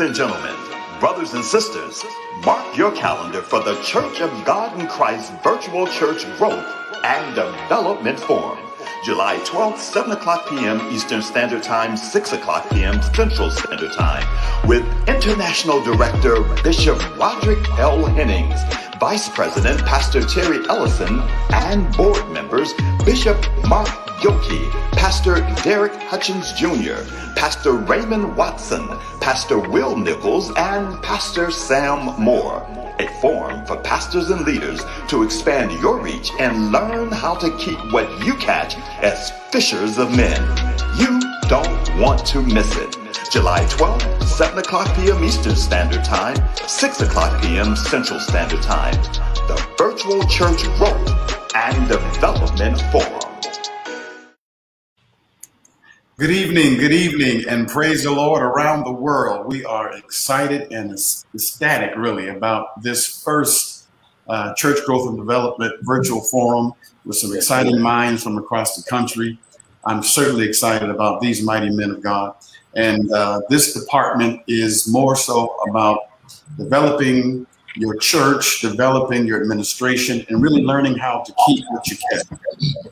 Ladies and gentlemen, brothers and sisters, mark your calendar for the Church of God in Christ Virtual Church Growth and Development Forum. July 12th, 7 o'clock p.m. Eastern Standard Time, 6 o'clock p.m. Central Standard Time, with International Director Bishop Roderick L. Hennings, Vice President Pastor Terry Ellison, and board members Bishop Mark Gilkey, Pastor Derek Hutchins Jr., Pastor Raymond Watson, Pastor Will Nichols, and Pastor Sam Moore. A forum for pastors and leaders to expand your reach and learn how to keep what you catch as fishers of men. You don't want to miss it. July 12th, 7 o'clock p.m. Eastern Standard Time, 6 o'clock p.m. Central Standard Time. The Virtual Church Growth and Development Forum. Good evening, good evening, and praise the Lord around the world. We are excited and ecstatic, really, about this first uh, Church Growth and Development virtual forum with some exciting minds from across the country. I'm certainly excited about these mighty men of God. And uh, this department is more so about developing your church, developing your administration, and really learning how to keep what you can.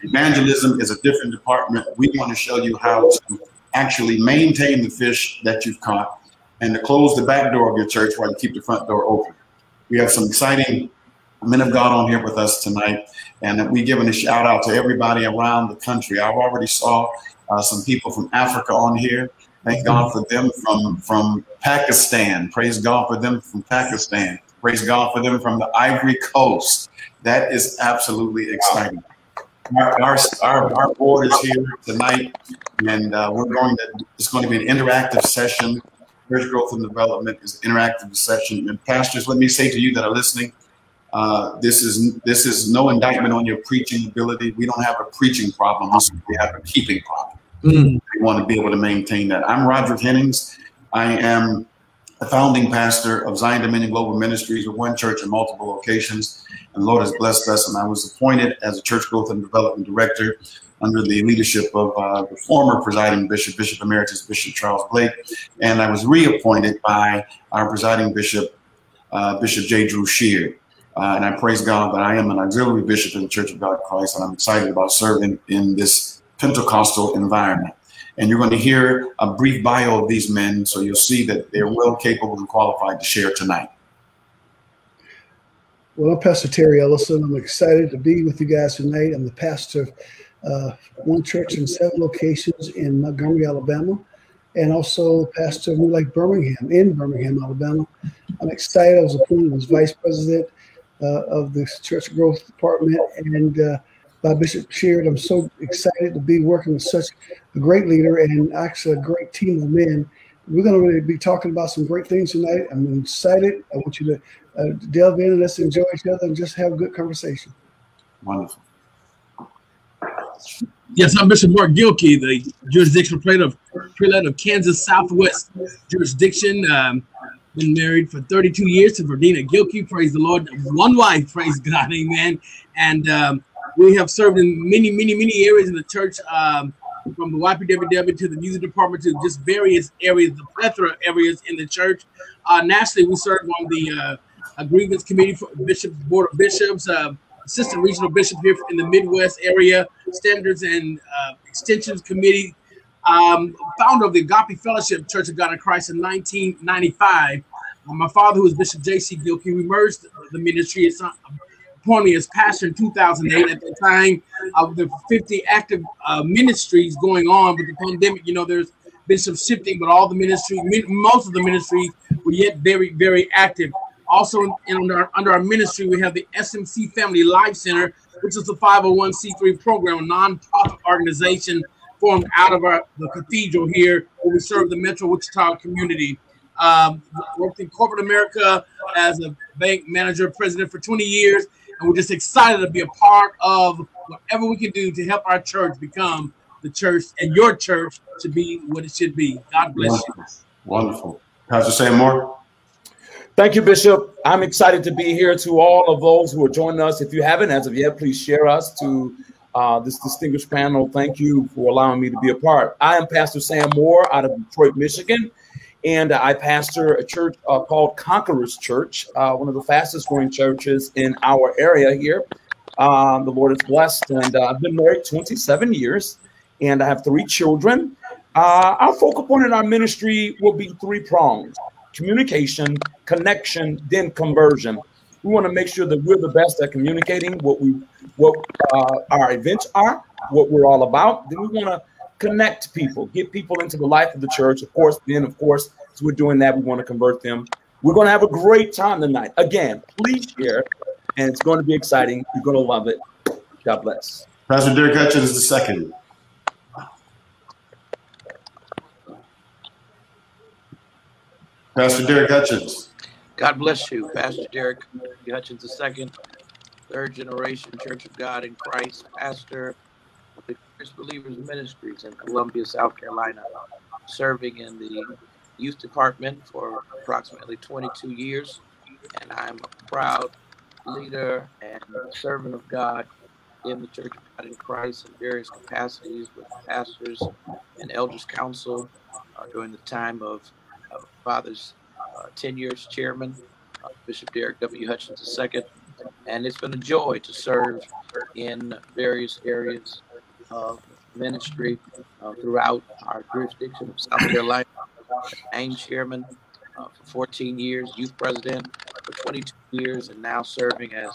Evangelism is a different department. We want to show you how to actually maintain the fish that you've caught and to close the back door of your church while you keep the front door open. We have some exciting men of God on here with us tonight, and we're giving a shout out to everybody around the country. I've already saw uh, some people from Africa on here. Thank God for them from from Pakistan. Praise God for them from Pakistan. Praise God for them from the Ivory Coast. That is absolutely exciting. Our, our, our, our board is here tonight, and uh, we're going to, it's going to be an interactive session. Church Growth and Development is an interactive session. And pastors, let me say to you that are listening, uh, this is this is no indictment on your preaching ability. We don't have a preaching problem. We have a keeping problem. Mm. Want to be able to maintain that. I'm Roger Hennings. I am the founding pastor of Zion Dominion Global Ministries with one church in multiple locations. And the Lord has blessed us. And I was appointed as a church growth and development director under the leadership of uh, the former presiding bishop, Bishop Emeritus Bishop Charles Blake. And I was reappointed by our presiding bishop, uh, Bishop J. Drew Sheard. Uh, and I praise God that I am an auxiliary bishop in the Church of God Christ, and I'm excited about serving in this Pentecostal environment. And you're going to hear a brief bio of these men, so you'll see that they're well capable and qualified to share tonight. Well, I'm Pastor Terry Ellison. I'm excited to be with you guys tonight. I'm the pastor of uh, one church in seven locations in Montgomery, Alabama, and also pastor of New Life Birmingham in Birmingham, Alabama. I'm excited. I was appointed as vice president uh, of the church growth department, and uh, by Bishop Sheard. I'm so excited to be working with such a great leader and actually a great team of men. We're going to really be talking about some great things tonight. I'm excited. I want you to uh, delve in and let's enjoy each other and just have a good conversation. Wonderful. Yes, I'm Bishop Mark Gilkey, the jurisdictional prelate of, prelate of Kansas Southwest jurisdiction. Um, been married for 32 years to Verdina Gilkey. Praise the Lord. One wife, praise God, amen. And um, we have served in many, many, many areas in the church, um, from the YPWW to the music department to just various areas, the plethora of areas in the church. Uh, nationally, we serve on the uh, grievance committee for Bishop Board of Bishops, uh, assistant regional bishop here in the Midwest area, standards and uh, extensions committee. Um, founder of the Agape Fellowship Church of God in Christ in 1995. Uh, my father, who was Bishop J.C. Gilkey, we merged the ministry appointed as pastor in 2008. At the time of the 50 active uh, ministries going on with the pandemic, you know, there's been some shifting, but all the ministry, most of the ministries were yet very, very active. Also, in, under, under our ministry, we have the SMC Family Life Center, which is a 501c3 program, a nonprofit organization formed out of our the cathedral here, where we serve the Metro Wichita community. Um, worked in corporate America as a bank manager, president for 20 years, and we're just excited to be a part of whatever we can do to help our church become the church and your church to be what it should be. God bless Wonderful. you. Wonderful. Pastor Sam Moore. Thank you, Bishop. I'm excited to be here to all of those who are joining us. If you haven't as of yet, please share us to uh, this distinguished panel. Thank you for allowing me to be a part. I am Pastor Sam Moore out of Detroit, Michigan. And I pastor a church uh, called Conquerors Church, uh, one of the fastest growing churches in our area here. Um, the Lord is blessed, and uh, I've been married 27 years, and I have three children. Uh, our focal point in our ministry will be three prongs communication, connection, then conversion. We want to make sure that we're the best at communicating what we what uh, our events are, what we're all about. Then we want to connect people, get people into the life of the church. Of course, then of course, as we're doing that, we want to convert them. We're going to have a great time tonight. Again, please share, and it's going to be exciting. You're going to love it. God bless. Pastor Derek Hutchins the second. Pastor Derek Hutchins. God bless you, Pastor Derek Hutchins II, third generation Church of God in Christ, pastor of Christ Believers Ministries in Columbia, South Carolina, serving in the youth department for approximately 22 years. And I'm a proud leader and servant of God in the Church of God in Christ in various capacities with pastors and elders council uh, during the time of uh, Father's uh, 10 years chairman, uh, Bishop Derek W. Hutchins II. And it's been a joy to serve in various areas of ministry uh, throughout our jurisdiction of South Carolina. AIM chairman uh, for 14 years, youth president for 22 years, and now serving as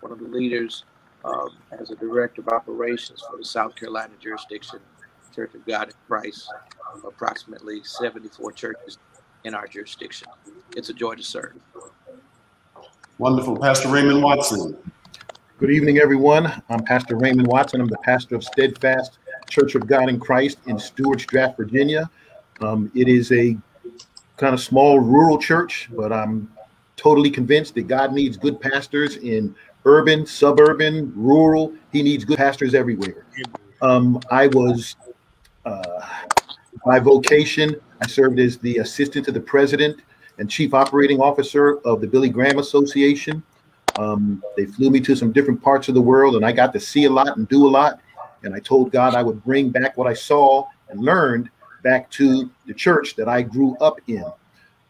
one of the leaders um, as a director of operations for the South Carolina jurisdiction, Church of God in Christ, approximately 74 churches in our jurisdiction. It's a joy to serve. Wonderful. Pastor Raymond Watson. Good evening, everyone. I'm Pastor Raymond Watson. I'm the pastor of Steadfast Church of God in Christ in Stuarts Draft, Virginia. Um, it is a kind of small rural church, but I'm totally convinced that God needs good pastors in urban, suburban, rural. He needs good pastors everywhere. Um, I was, uh, by vocation, I served as the assistant to the president and chief operating officer of the Billy Graham Association. Um, they flew me to some different parts of the world, and I got to see a lot and do a lot. And I told God I would bring back what I saw and learned back to the church that I grew up in.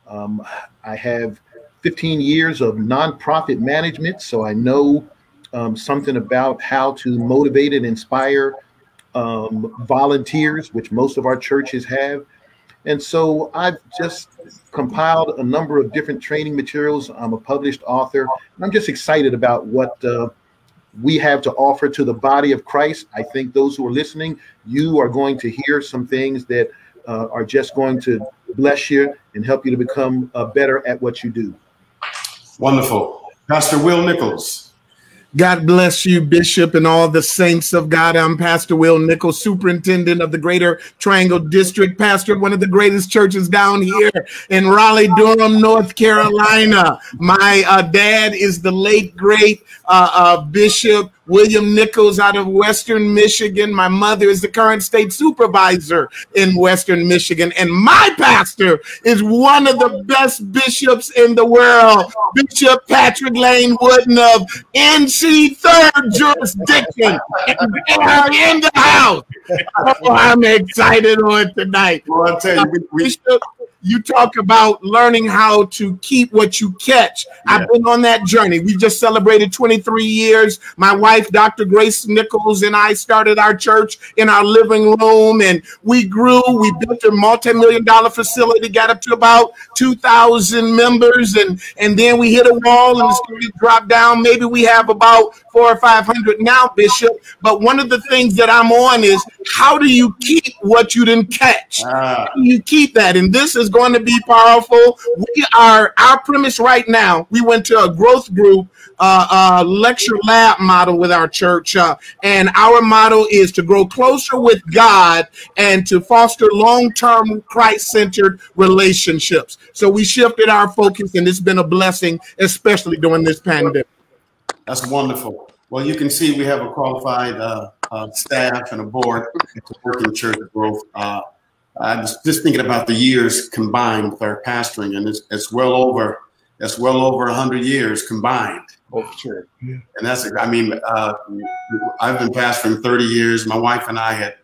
Um, I have 15 years of nonprofit management, so I know um, something about how to motivate and inspire um, volunteers, which most of our churches have. And so I've just compiled a number of different training materials. I'm a published author. I'm just excited about what uh, we have to offer to the body of Christ. I think those who are listening, you are going to hear some things that uh, are just going to bless you and help you to become uh, better at what you do. Wonderful. Pastor Will Nichols. God bless you, Bishop, and all the saints of God. I'm Pastor Will Nichols, Superintendent of the Greater Triangle District, pastor one of the greatest churches down here in Raleigh, Durham, North Carolina. My uh, dad is the late, great uh, uh, Bishop William Nichols out of Western Michigan. My mother is the current state supervisor in Western Michigan. And my pastor is one of the best bishops in the world, Bishop Patrick Lane Wooden of NC 3rd Jurisdiction. And they are in the house. Oh, I'm excited on tonight. Well, I'll tell you, we, we, Bishop, you talk about learning how to keep what you catch. Yeah. I've been on that journey. We just celebrated 23 years. My wife, Dr. Grace Nichols, and I started our church in our living room, and we grew. We built a multi-million dollar facility, got up to about 2,000 members, and and then we hit a wall, and the student dropped down. Maybe we have about four or 500 now, Bishop. But one of the things that I'm on is how do you keep what you didn't catch? Ah. How do you keep that? And this is going to be powerful. We are our premise right now. We went to a growth group uh, uh, lecture lab model with our church, uh, and our motto is to grow closer with God and to foster long-term Christ-centered relationships. So we shifted our focus, and it's been a blessing, especially during this pandemic. That's wonderful. Well, you can see we have a qualified uh, uh, staff and a board to work in church growth. Uh, I was just thinking about the years combined with our pastoring, and it's, it's well over it's well over 100 years combined. Oh, for sure. And that's, I mean, uh, I've been pastoring 30 years. My wife and I had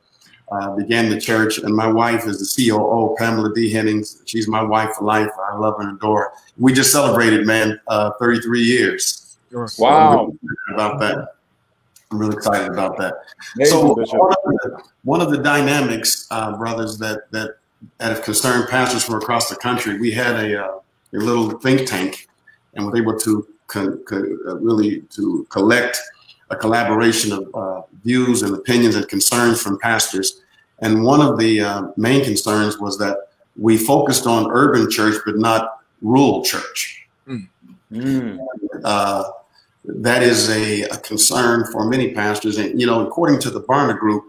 uh, began the church, and my wife is the COO, Pamela D. Hennings. She's my wife for life. I love and adore. We just celebrated, man, uh, 33 years. So wow. about that. I'm really excited about that. so one of, the, one of, the, dynamics, uh, brothers, that, that that have concerned pastors from across the country, we had a, uh, a little think tank, and were able to co- co- uh, really to collect a collaboration of uh, views and opinions and concerns from pastors. And one of the uh, main concerns was that we focused on urban church, but not rural church. Mm. Uh, that is a, a, concern for many pastors. And, you know, according to the Barna Group,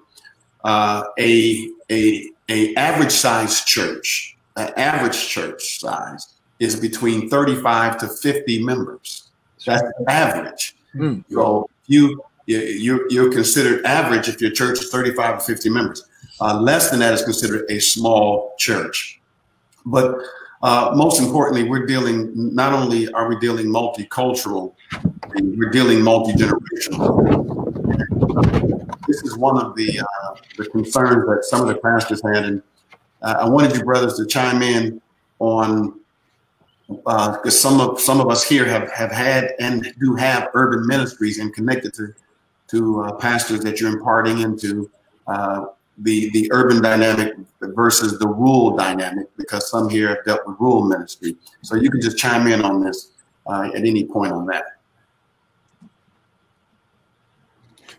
uh, a, a, a average size church, an average church size is between 35 to 50 members. That's average. Mm. So you you're, you're considered average if your church is 35 or 50 members. Uh, less than that is considered a small church. But uh, most importantly, we're dealing not only are we dealing multicultural, we're dealing multi-generational. This is one of the uh, the concerns that some of the pastors had, and uh, I wanted you brothers to chime in on because uh, some of some of us here have have had and do have urban ministries and connected to to uh, pastors that you're imparting into uh, the the urban dynamic versus the rural dynamic because some here have dealt with rural ministry. So you can just chime in on this uh, at any point on that.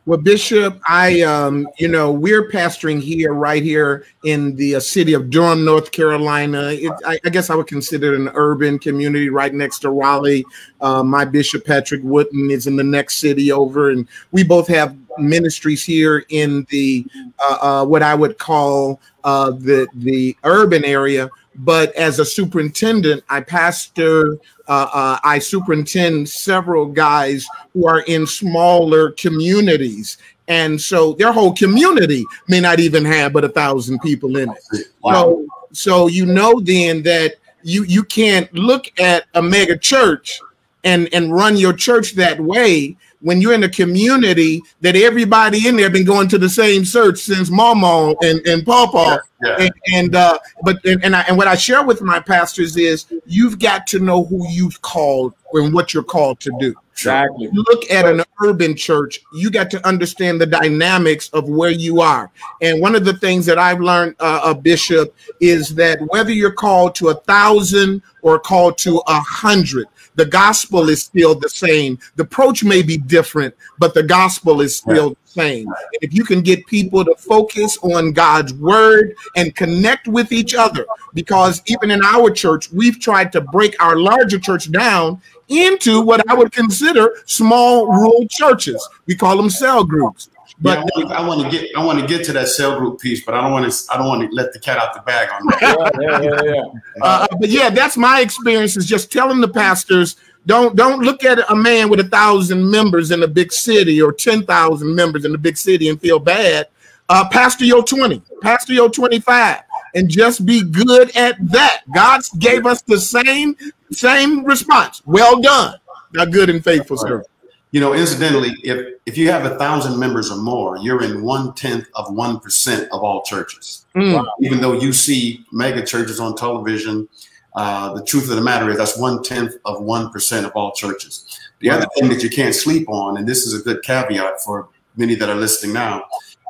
Well, Bishop, I, um, you know, we're pastoring here, right here in the uh, city of Durham, North Carolina. It, I, I, guess I would consider it an urban community right next to Raleigh. Uh, my Bishop Patrick Wooden is in the next city over, and we both have ministries here in the uh, uh what I would call uh, the the urban area. But as a superintendent, I pastor uh, uh, I superintend several guys who are in smaller communities. And so their whole community may not even have but a thousand people in it. Wow. So, so you know then that you you can't look at a mega church and and run your church that way when you're in a community that everybody in there been going to the same church since Mama and and Papa, yeah, yeah. and, and uh, but and and, I, and what I share with my pastors is you've got to know who you've called and what you're called to do. Exactly. Look at an urban church. You got to understand the dynamics of where you are. And one of the things that I've learned, uh, a bishop, is that whether you're called to a thousand or called to a hundred, the gospel is still the same. The approach may be different, but the gospel is still the same. And if you can get people to focus on God's word and connect with each other, because even in our church, we've tried to break our larger church down into what I would consider small rural churches. We call them cell groups. But yeah, I want to get I want to get to that cell group piece, but I don't want to I don't want to let the cat out the bag on that. yeah, yeah, yeah, yeah. Uh, but yeah, that's my experience is just telling the pastors don't don't look at a man with a thousand members in a big city or ten thousand members in a big city and feel bad. Uh, pastor your twenty, pastor your twenty five, and just be good at that. God gave us the same same response. Well done, now good and faithful servant. You know, incidentally, if if you have a thousand members or more, you're in one tenth of one percent of all churches. Mm. Even though you see mega churches on television, uh, the truth of the matter is that's one tenth of one percent of all churches. The other thing that you can't sleep on, and this is a good caveat for many that are listening now,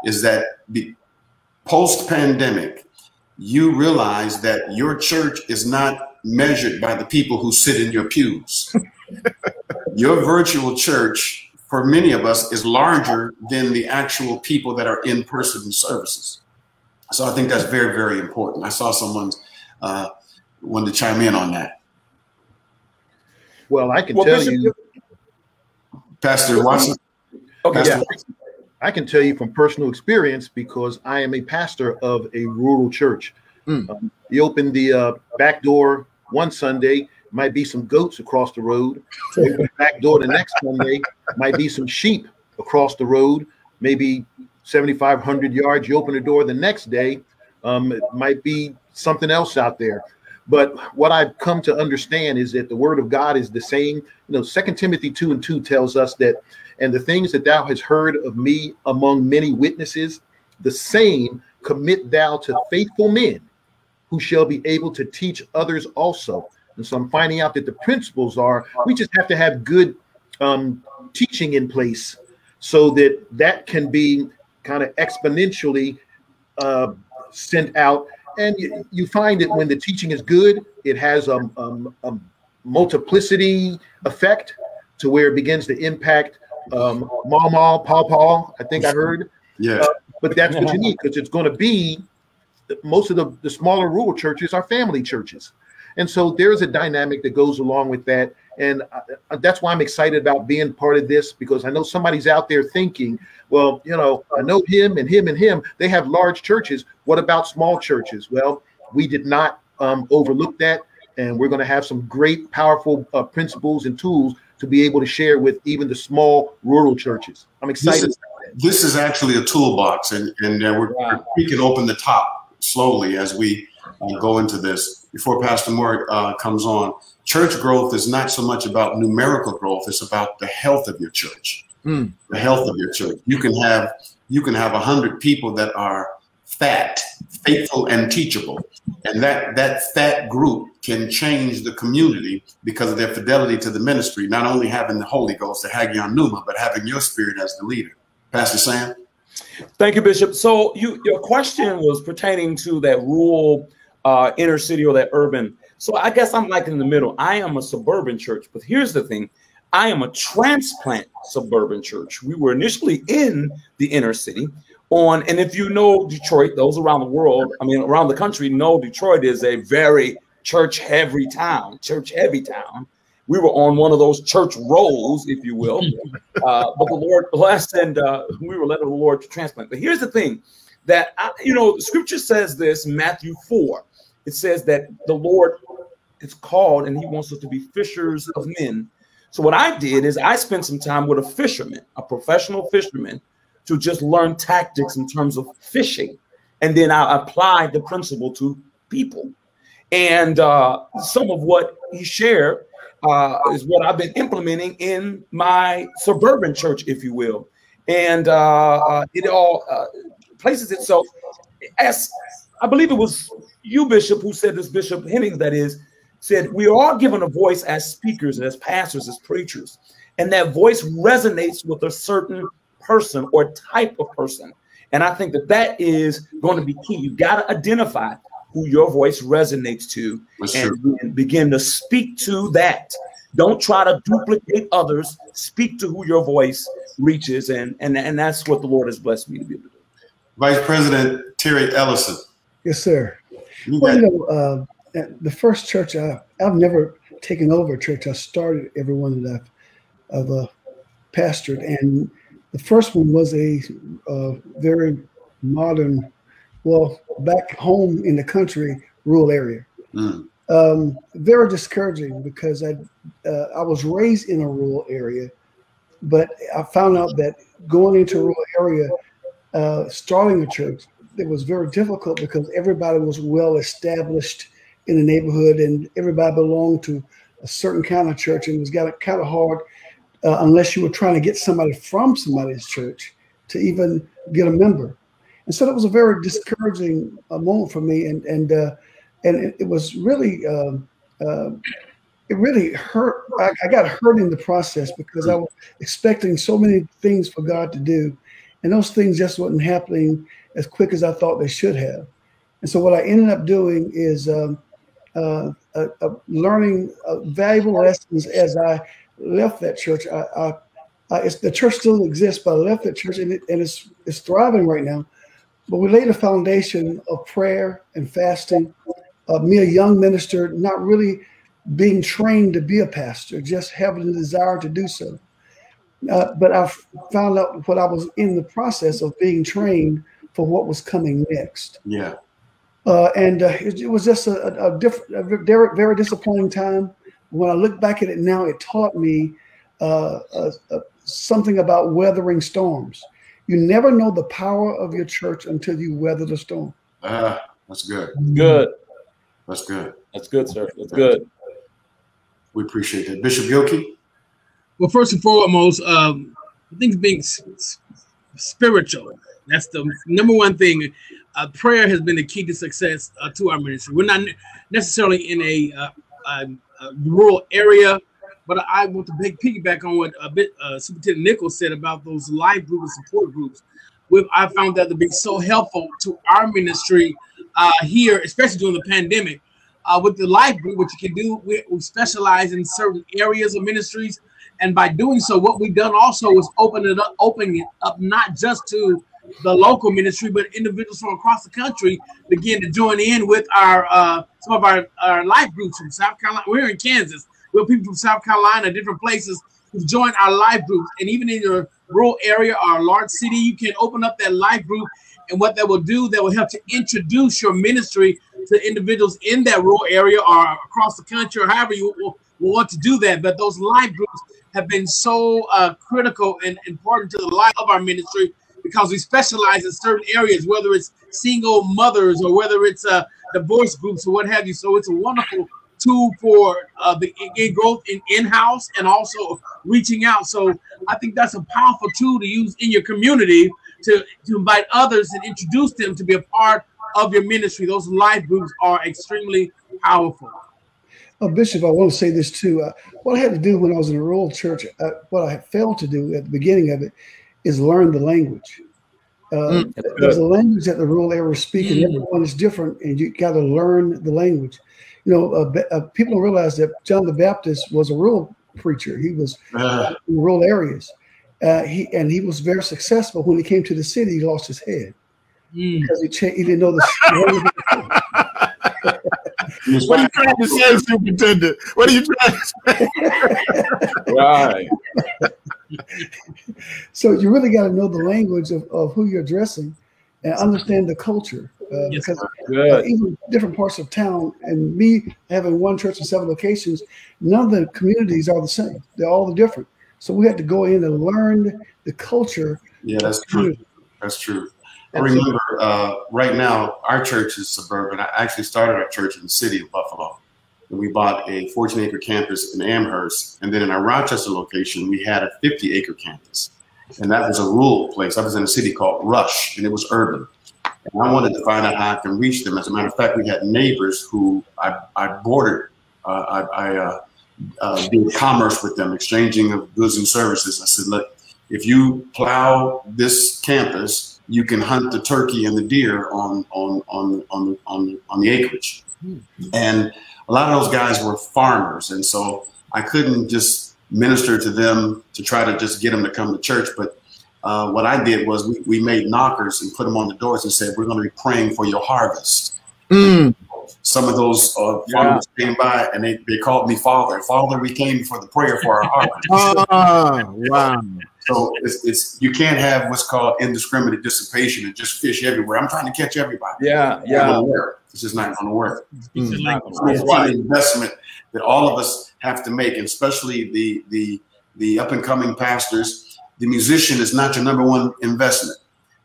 is that post pandemic, you realize that your church is not measured by the people who sit in your pews. your virtual church, for many of us, is larger than the actual people that are in person services. So I think that's very, very important. I saw someone uh, wanted to chime in on that. Well, I can well, tell Bishop, you, Pastor Watson. Okay, Pastor yeah. Watson. I can tell you from personal experience because I am a pastor of a rural church. Mm. Um, you open the uh, back door one Sunday, might be some goats across the road. back door the next Sunday might be some sheep across the road, maybe 7,500 yards. You open the door the next day, um, it might be something else out there. But what I've come to understand is that the word of God is the same. You know, Second Timothy 2 and 2 tells us that, and the things that thou hast heard of me among many witnesses, the same commit thou to faithful men who shall be able to teach others also. And so I'm finding out that the principles are we just have to have good um, teaching in place so that that can be kind of exponentially uh, sent out. And you, you, find that when the teaching is good, it has a, a, a multiplicity effect to where it begins to impact um, Mama, Paw I think I heard. Yeah. Uh, but that's what you need because it's going to be most of the, the smaller rural churches are family churches. And so there's a dynamic that goes along with that. And uh, that's why I'm excited about being part of this because I know somebody's out there thinking, well, you know, I know him and him and him. They have large churches. What about small churches? Well, we did not um, overlook that. And we're going to have some great, powerful uh, principles and tools to be able to share with even the small rural churches. I'm excited. This is, this is actually a toolbox, and, and uh, we're, wow. we can open the top slowly as we uh, go into this. Before Pastor Mark uh, comes on, church growth is not so much about numerical growth; it's about the health of your church. Mm. The health of your church. You can have you can have a hundred people that are fat, faithful, and teachable, and that that fat group can change the community because of their fidelity to the ministry. Not only having the Holy Ghost, the Hagion Pneuma, but having your spirit as the leader. Pastor Sam. Thank you, Bishop. So you your question was pertaining to that rural uh, inner city or that urban. So I guess I'm like in the middle. I am a suburban church, but here's the thing. I am a transplant suburban church. We were initially in the inner city on, and if you know Detroit, those around the world, I mean, around the country know Detroit is a very church heavy town, church heavy town we were on one of those church rolls, if you will. Uh, but the Lord blessed, and uh, we were led of the Lord to transplant. But here's the thing that, I, you know, scripture says this, Matthew 4. It says that the Lord is called and he wants us to be fishers of men. So what I did is I spent some time with a fisherman, a professional fisherman, to just learn tactics in terms of fishing. And then I applied the principle to people. And uh, some of what he shared uh, is what I've been implementing in my suburban church, if you will. And uh, uh, it all uh, places itself as I believe it was you, Bishop, who said this, Bishop Hennings, that is, said, We are all given a voice as speakers, and as pastors, as preachers. And that voice resonates with a certain person or type of person. And I think that that is going to be key. You got to identify who your voice resonates to and, and begin to speak to that. Don't try to duplicate others. Speak to who your voice reaches, and and and that's what the Lord has blessed me to be able to do. Vice President Terry Ellison. Yes, sir. You well, you know, uh, the first church I, I've never taken over a church. I started every one that I've, I've uh, pastored, and the first one was a uh, very modern well, back home in the country, rural area. Mm. Um, very discouraging because I uh, I was raised in a rural area, but I found out that going into a rural area, uh, starting a church, it was very difficult because everybody was well established in the neighborhood and everybody belonged to a certain kind of church, and it was got kind of hard uh, unless you were trying to get somebody from somebody's church to even get a member. And so that was a very discouraging uh, moment for me. And and uh, and it, it, was really um, uh, it really hurt. I, I, got hurt in the process because I was expecting so many things for God to do, and those things just wasn't happening as quick as I thought they should have. And so what I ended up doing is um, uh, uh, uh, learning valuable lessons as I left that church. I, I, I the church still exists, but I left that church and, it, and it's it's thriving right now. But we laid a foundation of prayer and fasting. Uh, me, a young minister, not really being trained to be a pastor, just having the desire to do so. Uh, but I found out what I was in the process of being trained for what was coming next. Yeah. Uh, and uh, it, it, was just a, a, a different, a very, very disappointing time. When I look back at it now, it taught me uh, uh, something about weathering storms. You never know the power of your church until you weather the storm. Ah, that's good. Good. That's good. That's good, sir. That's good. We appreciate that. Bishop Gilkey? Well, first and foremost, um, I think being spiritual. That's the number one thing. uh, prayer has been the key to success uh, to our ministry. We're not necessarily in a, uh, a, a, rural area, but I want to big piggyback on what a bit uh, Superintendent Nichols said about those live groups and support groups. We've, I found that to be so helpful to our ministry uh, here, especially during the pandemic. Uh, with the live group, what you can do, we, we specialize in certain areas of ministries, and by doing so, what we've done also is open it up, opening it up not just to the local ministry, but individuals from across the country begin to join in with our uh, some of our, our life groups from South Carolina. We're in Kansas. We have people from South Carolina, different places who've joined our life groups. And even in your rural area or large city, you can open up that life group. And what that will do, that will help to introduce your ministry to individuals in that rural area or across the country or however you will, will want to do that. But those life groups have been so uh, critical and important to the life of our ministry because we specialize in certain areas, whether it's single mothers or whether it's uh, divorce groups or what have you. So it's a wonderful tool for uh, the growth in in-house and also reaching out. So I think that's a powerful tool to use in your community to, to invite others and introduce them to be a part of your ministry. Those life groups are extremely powerful. Oh, Bishop, I want to say this too. Uh, what I had to do when I was in a rural church, uh, what I failed to do at the beginning of it is learn the language. Uh, mm, there's a language that the rural area speak, and mm. everyone is different, and you got to learn the language. You know, uh, uh, people don't realize that John the Baptist was a rural preacher. He was uh. in rural areas. Uh, he and he was very successful. When he came to the city, he lost his head mm. because he cha- he didn't know the. what are you trying to say, Superintendent? What are you trying to say? right. So you really got to know the language of, of who you're addressing and understand the culture. Uh, yes, because uh, even different parts of town, and me having one church in seven locations, none of the communities are the same. They're all different. So we had to go in and learn the culture. Yeah, that's true. That's true. I remember uh, right now our church is suburban. I actually started our church in the city of Buffalo we bought a 14 acre campus in Amherst. And then in our Rochester location, we had a 50 acre campus. And that was a rural place. I was in a city called Rush, and it was urban. And I wanted to find out how I can reach them. As a matter of fact, we had neighbors who I, I bordered, uh, I, I uh, uh, did commerce with them, exchanging of goods and services. I said, look, if you plow this campus, you can hunt the turkey and the deer on on on on on, on the acreage. Hmm. And a lot of those guys were farmers, and so I couldn't just minister to them to try to just get them to come to church. But uh, what I did was we, we, made knockers and put them on the doors and said, "We're going to be praying for your harvest." Mm. Some of those uh, farmers yeah. came by and they, they called me father. Father, we came for the prayer for our harvest. oh, wow. So it's, it's, you can't have what's called indiscriminate dissipation and just fish everywhere. I'm trying to catch everybody. Yeah, yeah. It's just not going to work. Mm-hmm. That's why investment that all of us have to make, especially the the the up and coming pastors. The musician is not your number one investment.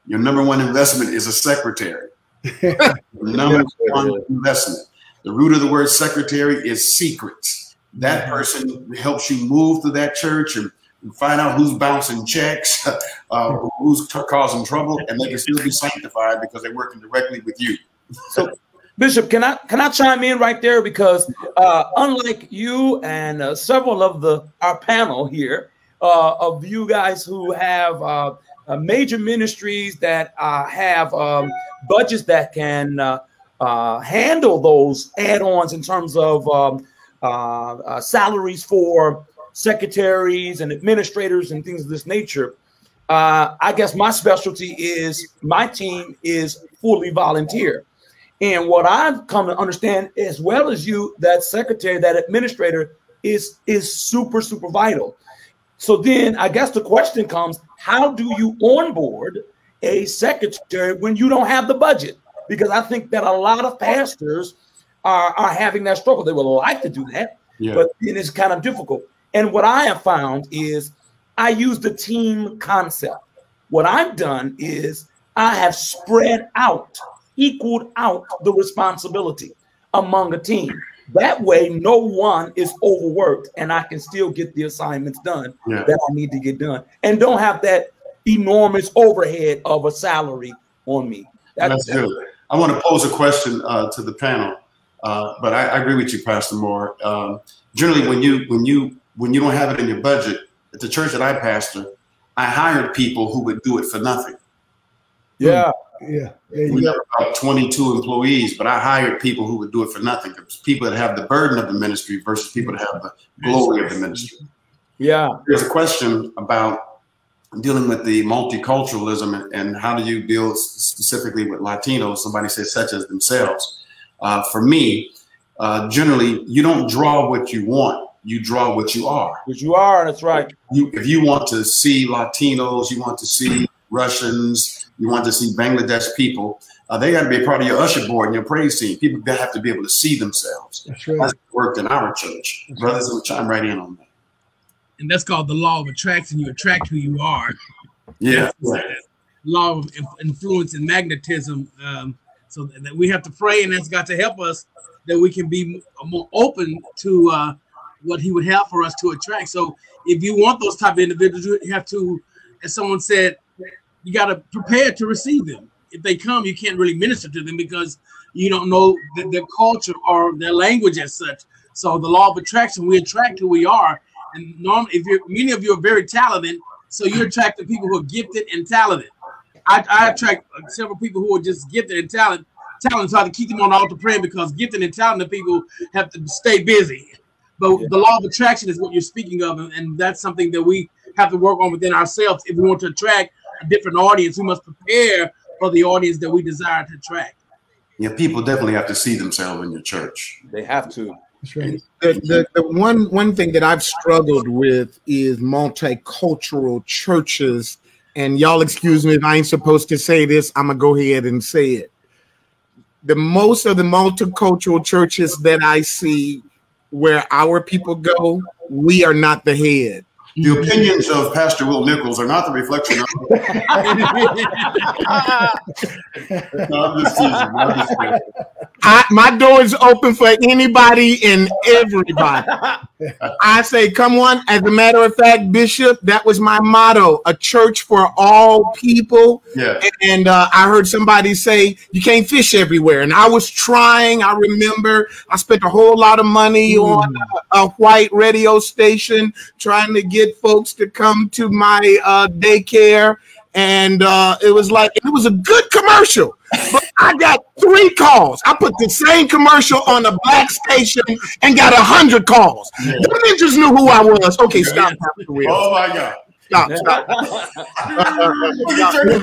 Your number one investment is a secretary. number one investment. The root of the word secretary is secrets. That mm-hmm. person helps you move to that church and find out who's bouncing checks, uh, who's causing trouble, and they can still be sanctified because they're working directly with you. So Bishop, can I can I chime in right there because uh, unlike you and uh, several of the our panel here uh, of you guys who have uh, uh, major ministries that uh, have um, budgets that can handle those add-ons in terms of um, salaries for secretaries and administrators and things of this nature. I guess my specialty is my team is fully volunteer. And what I've come to understand, as well as you, that secretary, that administrator is is super, super vital. So then I guess the question comes, how do you onboard a secretary when you don't have the budget? Because I think that a lot of pastors are, are having that struggle. They would like to do that, yeah. but it is kind of difficult. And what I have found is I use the team concept. What I've done is I have spread out equaled out the responsibility among a team. That way, no one is overworked, and I can still get the assignments done yeah. that I need to get done, and don't have that enormous overhead of a salary on me. That- That's good. I want to pose a question uh, to the panel, uh, but I, I agree with you, Pastor Moore. Um, generally, when you when you when you don't have it in your budget, at the church that I pastor, I hired people who would do it for nothing. yeah. Yeah. We go. have about 22 employees, but I hired people who would do it for nothing. People that have the burden of the ministry versus people that have the glory of the ministry. Yeah. There's a question about dealing with the multiculturalism and, and how do you deal specifically with Latinos? Somebody said such as themselves. Uh, for me, uh, generally, you don't draw what you want; you draw what you are. Because you are, that's right. You, if you want to see Latinos, you want to see Russians, you want to see Bangladesh people, uh, they got to be a part of your usher board and your praise team. People have to be able to see themselves. That's right. That's worked in our church. Brothers will chime right in on that. And that's called the law of attraction. You attract who you are. Yeah. law of influence and magnetism. Um, so that that we have to pray, and that's got to help us that we can be more open to uh, what He would have for us to attract. So if you want those type of individuals, you have to, as someone said, you got to prepare to receive them. If they come, you can't really minister to them because you don't know the, their culture or their language as such. So the law of attraction, we attract who we are. And normally, if you're many of you are very talented, so you attract the people who are gifted and talented. I, I attract uh, several people who are just gifted and talent, talented, so I have to keep them on the altar praying because gifted and talented people have to stay busy. But the law of attraction is what you're speaking of, and, and that's something that we have to work on within ourselves. If we want to attract a different audience, we must prepare for the audience that we desire to attract. Yeah, people definitely have to see themselves in your church. They have to. That's right. the, the, the one one thing that I've struggled with is multicultural churches. And y'all excuse me if I ain't supposed to say this, I'm gonna go ahead and say it. The most of the multicultural churches that I see where our people go, we are not the head. The opinions of Pastor Will Nichols are not the reflection of. no, I'm just teasing. I'm just kidding. I, my door is open for anybody and everybody. I say, come on. As a matter of fact, Bishop, that was my motto: a church for all people. Yeah. And uh, I heard somebody say you can't fish everywhere, and I was trying. I remember I spent a whole lot of money on a, a white radio station trying to get folks to come to my uh, daycare, and uh, it was like it was a good commercial. But I got three calls. I put the same commercial on a black station and got a hundred calls. Yeah. The ninjas knew who I was. Okay, stop. Pastor Oh my God. Stop. Stop. You can turn the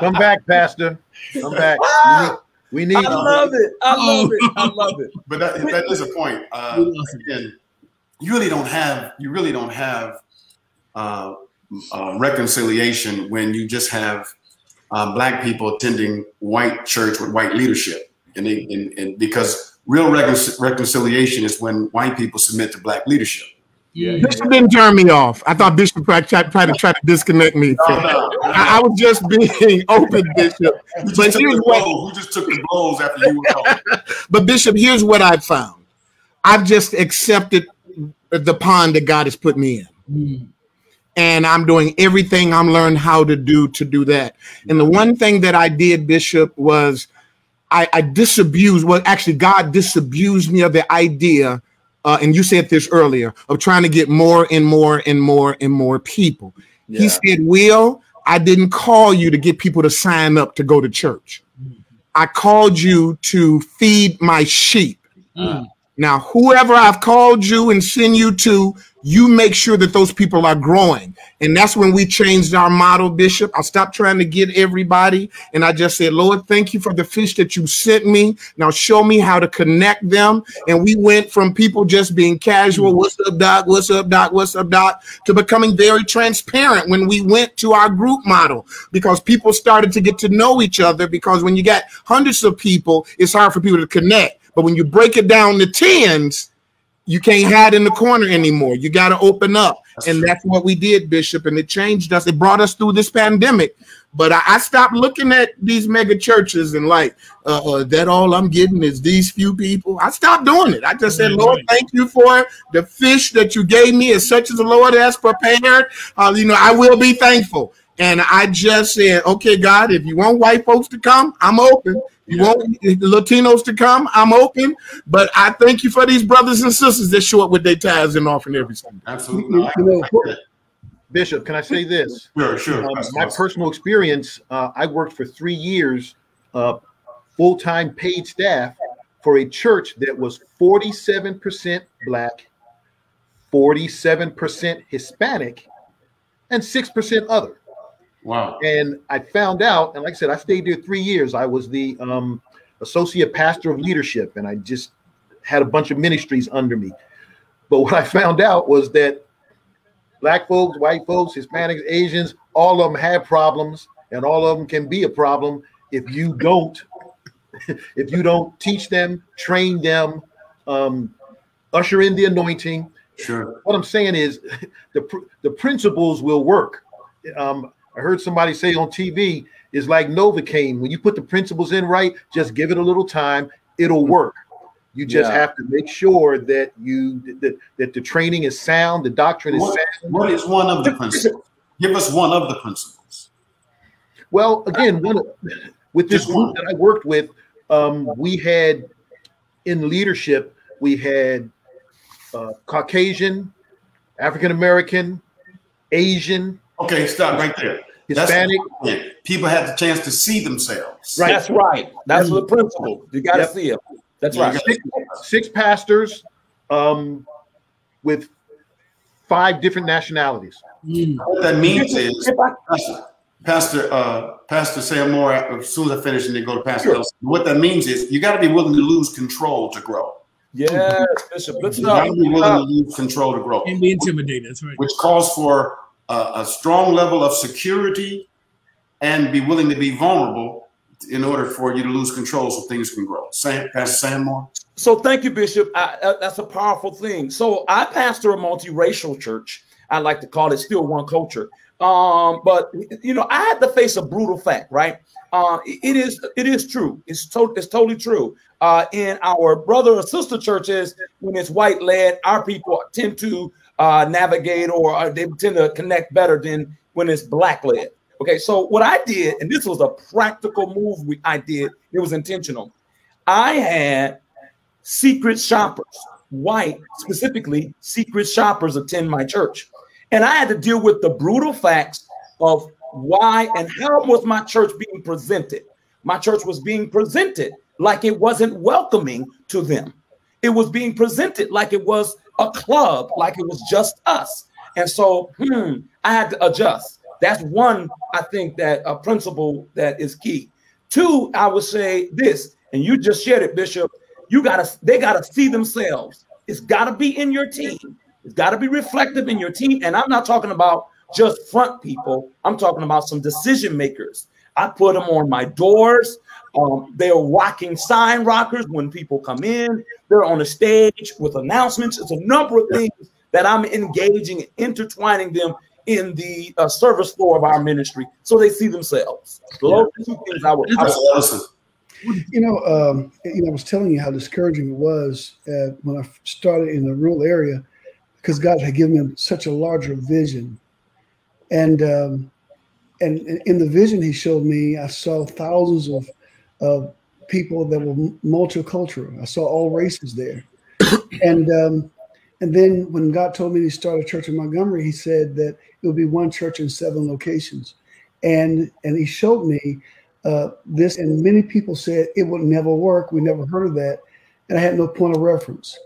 Come back, Pastor. Come back. We need, I love it. I love it. I love it. But that, that is a point. Uh, again, you really don't have you really don't have uh, uh, reconciliation when you just have uh, black people attending white church with white leadership, and, they, and, and because real recon- reconciliation is when white people submit to black leadership. Yeah. Bishop didn't turn me off. I thought Bishop tried, tried, tried to try to disconnect me. No, no, I, I was just being open, Bishop. Who just, But took here's the what. Who just took the blows after you were gone? but Bishop, here's what I found. I've just accepted the pond that God has put me in. And I'm doing everything I'm learned how to do to do that. And the one thing that I did, Bishop, was I, I disabused, well, actually, God disabused me of the idea, uh, and you said this earlier, of trying to get more and more and more and more people. He said, Will, I didn't call you to get people to sign up to go to church. I called you to feed my sheep. Mm. Now, whoever I've called you and send you to, you make sure that those people are growing. And that's when we changed our model, Bishop. I stopped trying to get everybody. And I just said, Lord, thank you for the fish that you sent me. Now show me how to connect them. And we went from people just being casual, what's up, Doc? What's up, Doc? What's up, Doc? To becoming very transparent when we went to our group model because people started to get to know each other. Because when you got hundreds of people, it's hard for people to connect. But when you break it down to tens, you can't hide in the corner anymore. You got to open up. That's and true. that's what we did, Bishop. And it changed us. It brought us through this pandemic. But I, I stopped looking at these mega churches and like uh, uh, that. All I'm getting is these few people. I stopped doing it. I just said, Lord, thank you for the fish that you gave me, as such as the Lord has prepared. Uh, you know, I will be thankful. And I just said, okay, God, if you want white folks to come, I'm open. You want Latinos to come, I'm open. But I thank you for these brothers and sisters that show up with their tithes and offering every Sunday. Absolutely. You know, Bishop, can I say this? Sure, sure. Um, my Wilson. personal experience, uh, I worked for three years, uh, full time paid staff for a church that was 47% black, 47% Hispanic, and 6% other. Wow. And I found out, and like I said, I stayed there three years. I was the um, associate pastor of leadership, and I just had a bunch of ministries under me. But what I found out was that black folks, white folks, Hispanics, Asians, all of them have problems, and all of them can be a problem if you don't, if you don't teach them, train them, um, usher in the anointing. Sure. What I'm saying is, the pr- the principles will work. Um, I heard somebody say on TV is like Novocaine. When you put the principles in right, just give it a little time, it'll work. You just Yeah. have to make sure that you that, that the training is sound, the doctrine is What, sound. what is one of the principles? Give us one of the principles. Well, again, one of- with this group that I worked with, um, we had in leadership, we had uh, Caucasian, African American, Asian, Okay, stop right there. Hispanic. Yeah, People have the chance to see themselves. Right. That's right. That's the principle. You got to Yep. see it. That's Yeah, right. six, six pastors um, with five different nationalities. Mm. What that means is, Pastor, Pastor, uh, Pastor Sam Moore, as soon as I finish and then go to Pastor Sure. Elson, what that means is you got to be willing to lose control to grow. Yes, Bishop. Good You got stuff. to be willing to lose control to grow, Can't be intimidated. That's right. which calls for a, a strong level of security and be willing to be vulnerable in order for you to lose control so things can grow. Sam, Pastor Sam Moore? So thank you, Bishop. I, uh, that's a powerful thing. So I pastor a multiracial church. I like to call it still one culture. Um, but you know, I had to face a brutal fact, right? Uh, it is it is true. It's to, it's totally true. Uh, in our brother or sister churches, when it's white led, our people tend to uh, navigate or uh, they tend to connect better than when it's black led. Okay, so what I did, and this was a practical move we, I did. It was intentional. I had secret shoppers, white specifically, secret shoppers attend my church. And I had to deal with the brutal facts of why and how was my church being presented. My church was being presented like it wasn't welcoming to them. It was being presented like it was a club, like it was just us. And so, hmm, I had to adjust. That's one, I think, that a principle that is key. Two, I would say this, and you just shared it, Bishop. You gotta, they gotta see themselves. It's gotta be in your team. It's gotta be reflective in your team. And I'm not talking about just front people. I'm talking about some decision makers. I put them on my doors. Um, they're walking sign rockers when people come in. They're on the stage with announcements. It's a number of things that I'm engaging and intertwining them in the uh, service floor of our ministry so they see themselves. Those are two things I would, I would You know, um, you know, I was telling you how discouraging it was uh, when I started in the rural area because God had given me such a larger vision, and um, and in the vision He showed me, I saw thousands of of people that were multicultural. I saw all races there, and um, and then when God told me to start a church in Montgomery, He said that it would be one church in seven locations, and and He showed me uh, this, and many people said it would never work. We never heard of that, and I had no point of reference.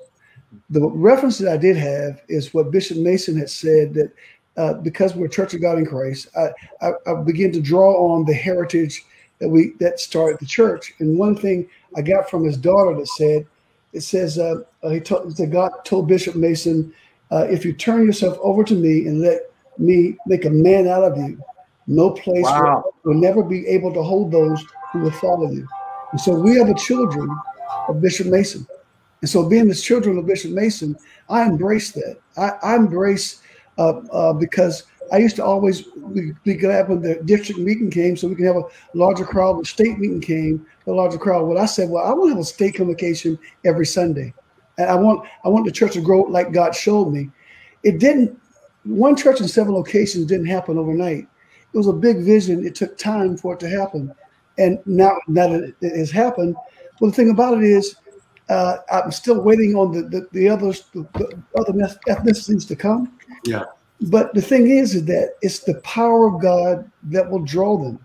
The reference that I did have is what Bishop Mason had said that uh, because we're a Church of God in Christ, I, I, I began to draw on the heritage that we that started the church. And one thing I got from his daughter that said, it says, uh, uh, he told that God told Bishop Mason, uh, if you turn yourself over to me and let me make a man out of you, no place Wow. will, will never be able to hold those who will follow you. And so we are the children of Bishop Mason. And so, being the children of Bishop Mason, I embrace that. I, I embrace uh, uh, because I used to always be, glad when the district meeting came, so we can have a larger crowd. The state meeting came, a larger crowd. Well, I said, well, I want to have a state convocation every Sunday, and I want I want the church to grow like God showed me. It didn't. One church in seven locations didn't happen overnight. It was a big vision. It took time for it to happen, and now now that it has happened, well, the thing about it is, uh, I'm still waiting on the the, the others, the, the other ethnicities to come. Yeah. But the thing is, is that it's the power of God that will draw them,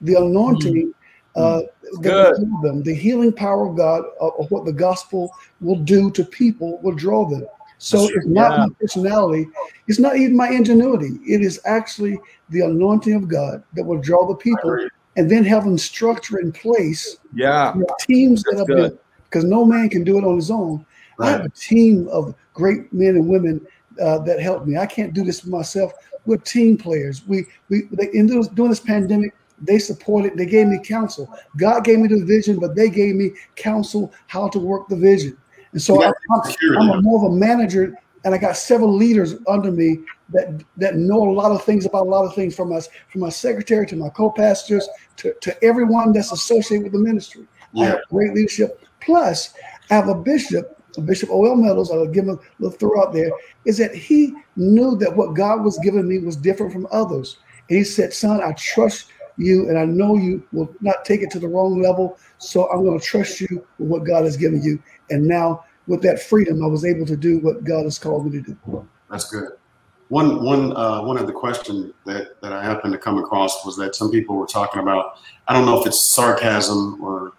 the anointing uh, that will draw them, the healing power of God of, of, what the gospel will do to people will draw them. So it's not yeah. my personality, it's not even my ingenuity. It is actually the anointing of God that will draw the people, and then having structure in place. Yeah, teams that have been because no man can do it on his own. Right. I have a team of great men and women uh, that helped me. I can't do this myself. We're team players. We we they, in this, during this pandemic, they supported. They gave me counsel. God gave me the vision, but they gave me counsel how to work the vision. And so I'm, I'm, I'm more of a manager, and I got several leaders under me that that know a lot of things about a lot of things from us, from my secretary to my co-pastors to, to everyone that's associated with the ministry. Yeah. I have great leadership. Plus, I have a bishop Bishop O.L. Meadows, I'll give him a little throw out there, is that he knew that what God was giving me was different from others. And he said, Son, I trust you and I know you will not take it to the wrong level. So I'm going to trust you with what God has given you. And now, with that freedom, I was able to do what God has called me to do. That's good. One, one, uh, one of the questions that, that I happened to come across was that some people were talking about, I don't know if it's sarcasm or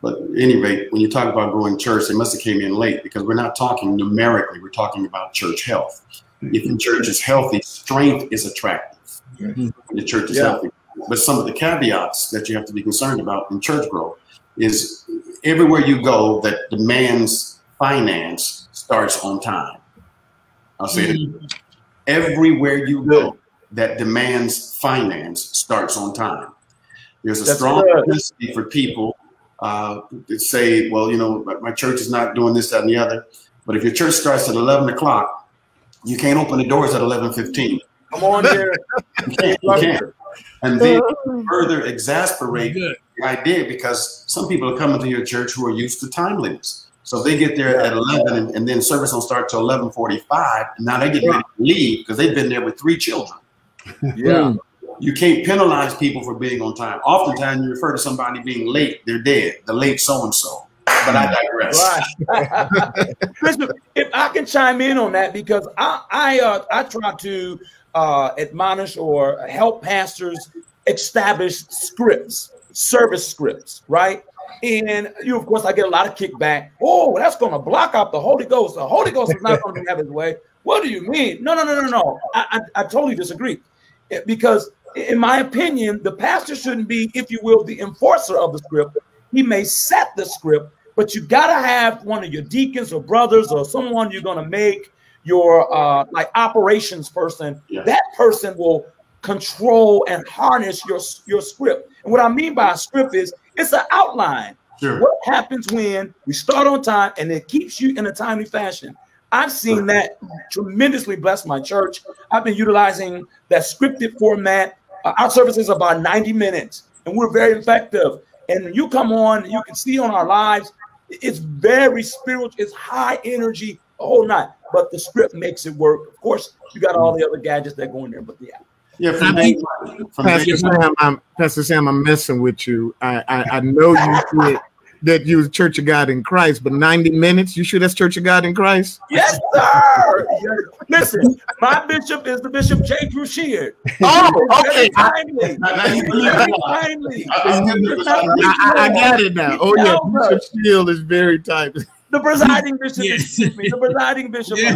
but at any rate, when you talk about growing church, they must have came in late because we're not talking numerically. We're talking about church health. If the church is healthy, strength is attractive. Mm-hmm. The church is yeah. healthy. But some of the caveats that you have to be concerned about in church growth is everywhere you go that demands finance starts on time. I'll say mm-hmm. it. Everywhere you go that demands finance starts on time. There's a That's strong necessity for people uh, say, well, you know, my church is not doing this, that, and the other. But if your church starts at 11 o'clock, you can't open the doors at 11.15. Come on here. you can't. You can't. And then further exasperate the idea because some people are coming to your church who are used to timeliness. So they get there at 11 and, and then service will start till 11.45. And now they get ready to leave because they've been there with three children. Yeah you can't penalize people for being on time. Oftentimes, you refer to somebody being late, they're dead, the late so and so. But I digress. Listen, if I can chime in on that, because I I, uh, I try to uh, admonish or help pastors establish scripts, service scripts, right? And you, of course, I get a lot of kickback. Oh, that's going to block out the Holy Ghost. The Holy Ghost is not going to have his way. What do you mean? No, no, no, no, no. I, I, I totally disagree because in my opinion, the pastor shouldn't be, if you will, the enforcer of the script. He may set the script, but you got to have one of your deacons or brothers or someone you're going to make your uh, like operations person. That person will control and harness your your script. And what I mean by a script is it's an outline. Sure. What happens when we start on time and it keeps you in a timely fashion? I've seen that tremendously bless my church. I've been utilizing that scripted format. Uh, our service is about 90 minutes, and we're very effective. And you come on, you can see on our lives, it's very spiritual, it's high energy the whole night. But the script makes it work. Of course, you got all the other gadgets that go in there, but yeah. Yeah, from Pastor Sam, I'm Pastor Sam, I'm messing with you. I I, I know you did that you was Church of God in Christ, but 90 minutes, you sure that's Church of God in Christ? Yes, sir. Listen, my bishop is the Bishop J. Drew Sheard. Oh, okay. Timely. timely. I, I, got it now. Oh, yeah. Bishop Steele is very timely. The presiding bishop, yes. the presiding bishop. Yeah.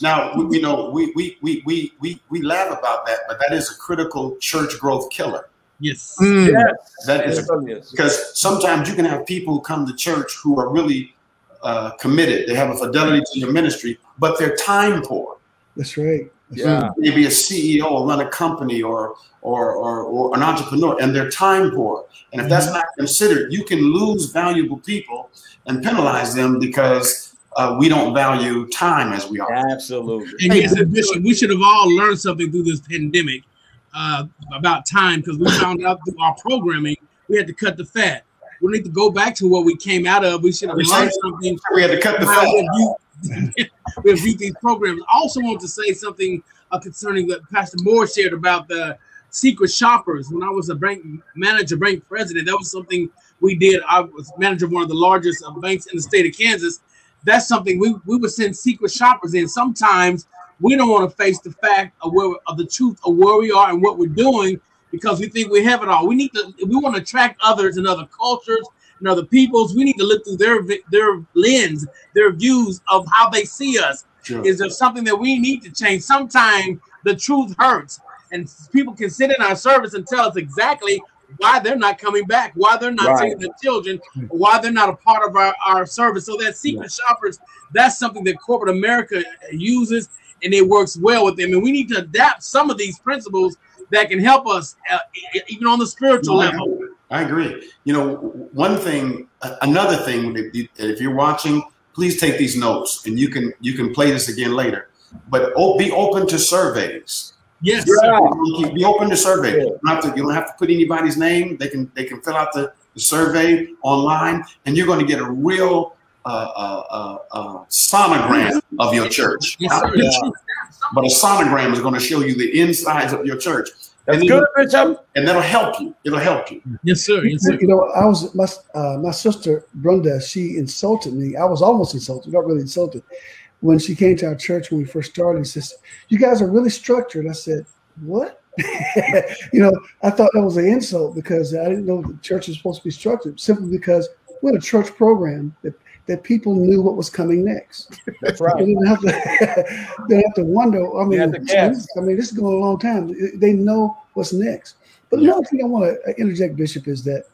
Now, you know, we, we, we, we, we, we laugh about that, but that is a critical church growth killer. Yes. Mm. Yes. That is because sometimes you can have people who come to church who are really uh, committed. They have a fidelity to your ministry, but they're time poor. That's right. yeah. Maybe a CEO or run a company or, or or or an entrepreneur, and they're time poor. And if that's mm-hmm. not considered, you can lose valuable people and penalize them because uh, we don't value time as we are. Absolutely. And yes, Bishop, we should have all learned something through this pandemic uh, about time because we found out through our programming we had to cut the fat. We need to go back to what we came out of. We should have learned something. We had to cut the fat. we have viewed these programs. I also want to say something uh, concerning what Pastor Moore shared about the secret shoppers. When I was a bank manager, bank president, that was something we did. I was manager of one of the largest uh, banks in the state of Kansas. That's something we, we would send secret shoppers in. Sometimes we don't want to face the fact of where of the truth of where we are and what we're doing because we think we have it all. We need to we want to attract others and other cultures and other peoples. We need to look through their their lens, their views of how they see us. Sure. Is there something that we need to change? Sometimes the truth hurts, and people can sit in our service and tell us exactly why they're not coming back, why they're not Right. seeing their children, hmm. why they're not a part of our, our service. So that secret shoppers, that's something that corporate America uses, and it works well with them. And we need to adapt some of these principles that can help us, uh, even on the spiritual I level. I agree. You know, one thing, another thing, if you- if you're watching, please take these notes, and you can you can play this again later. But be open to surveys. Yes, Yeah. Be open to surveys. You don't have to. You don't have to put anybody's name. They can they can fill out the, the survey online, and you're going to get a real uh, uh, uh, uh, sonogram of your church. yes, Not sir. a picture, But a sonogram is going to show you the insides of your church, That's and, good, Bishop. and that'll help you. It'll help you. yes, sir. Yes, sir. You know, I was my uh, my sister Brenda. She insulted me. I was almost insulted, not really insulted, when she came to our church when we first started. She says, "You guys are really structured." I said, "What?" you know, I thought that was an insult because I didn't know the church was supposed to be structured. Simply because we had a church program that that people knew what was coming next. That's They right. didn't have to. they have to wonder. I mean. I mean, this is going a long time. They know what's next. But another thing I want to interject, Bishop, is that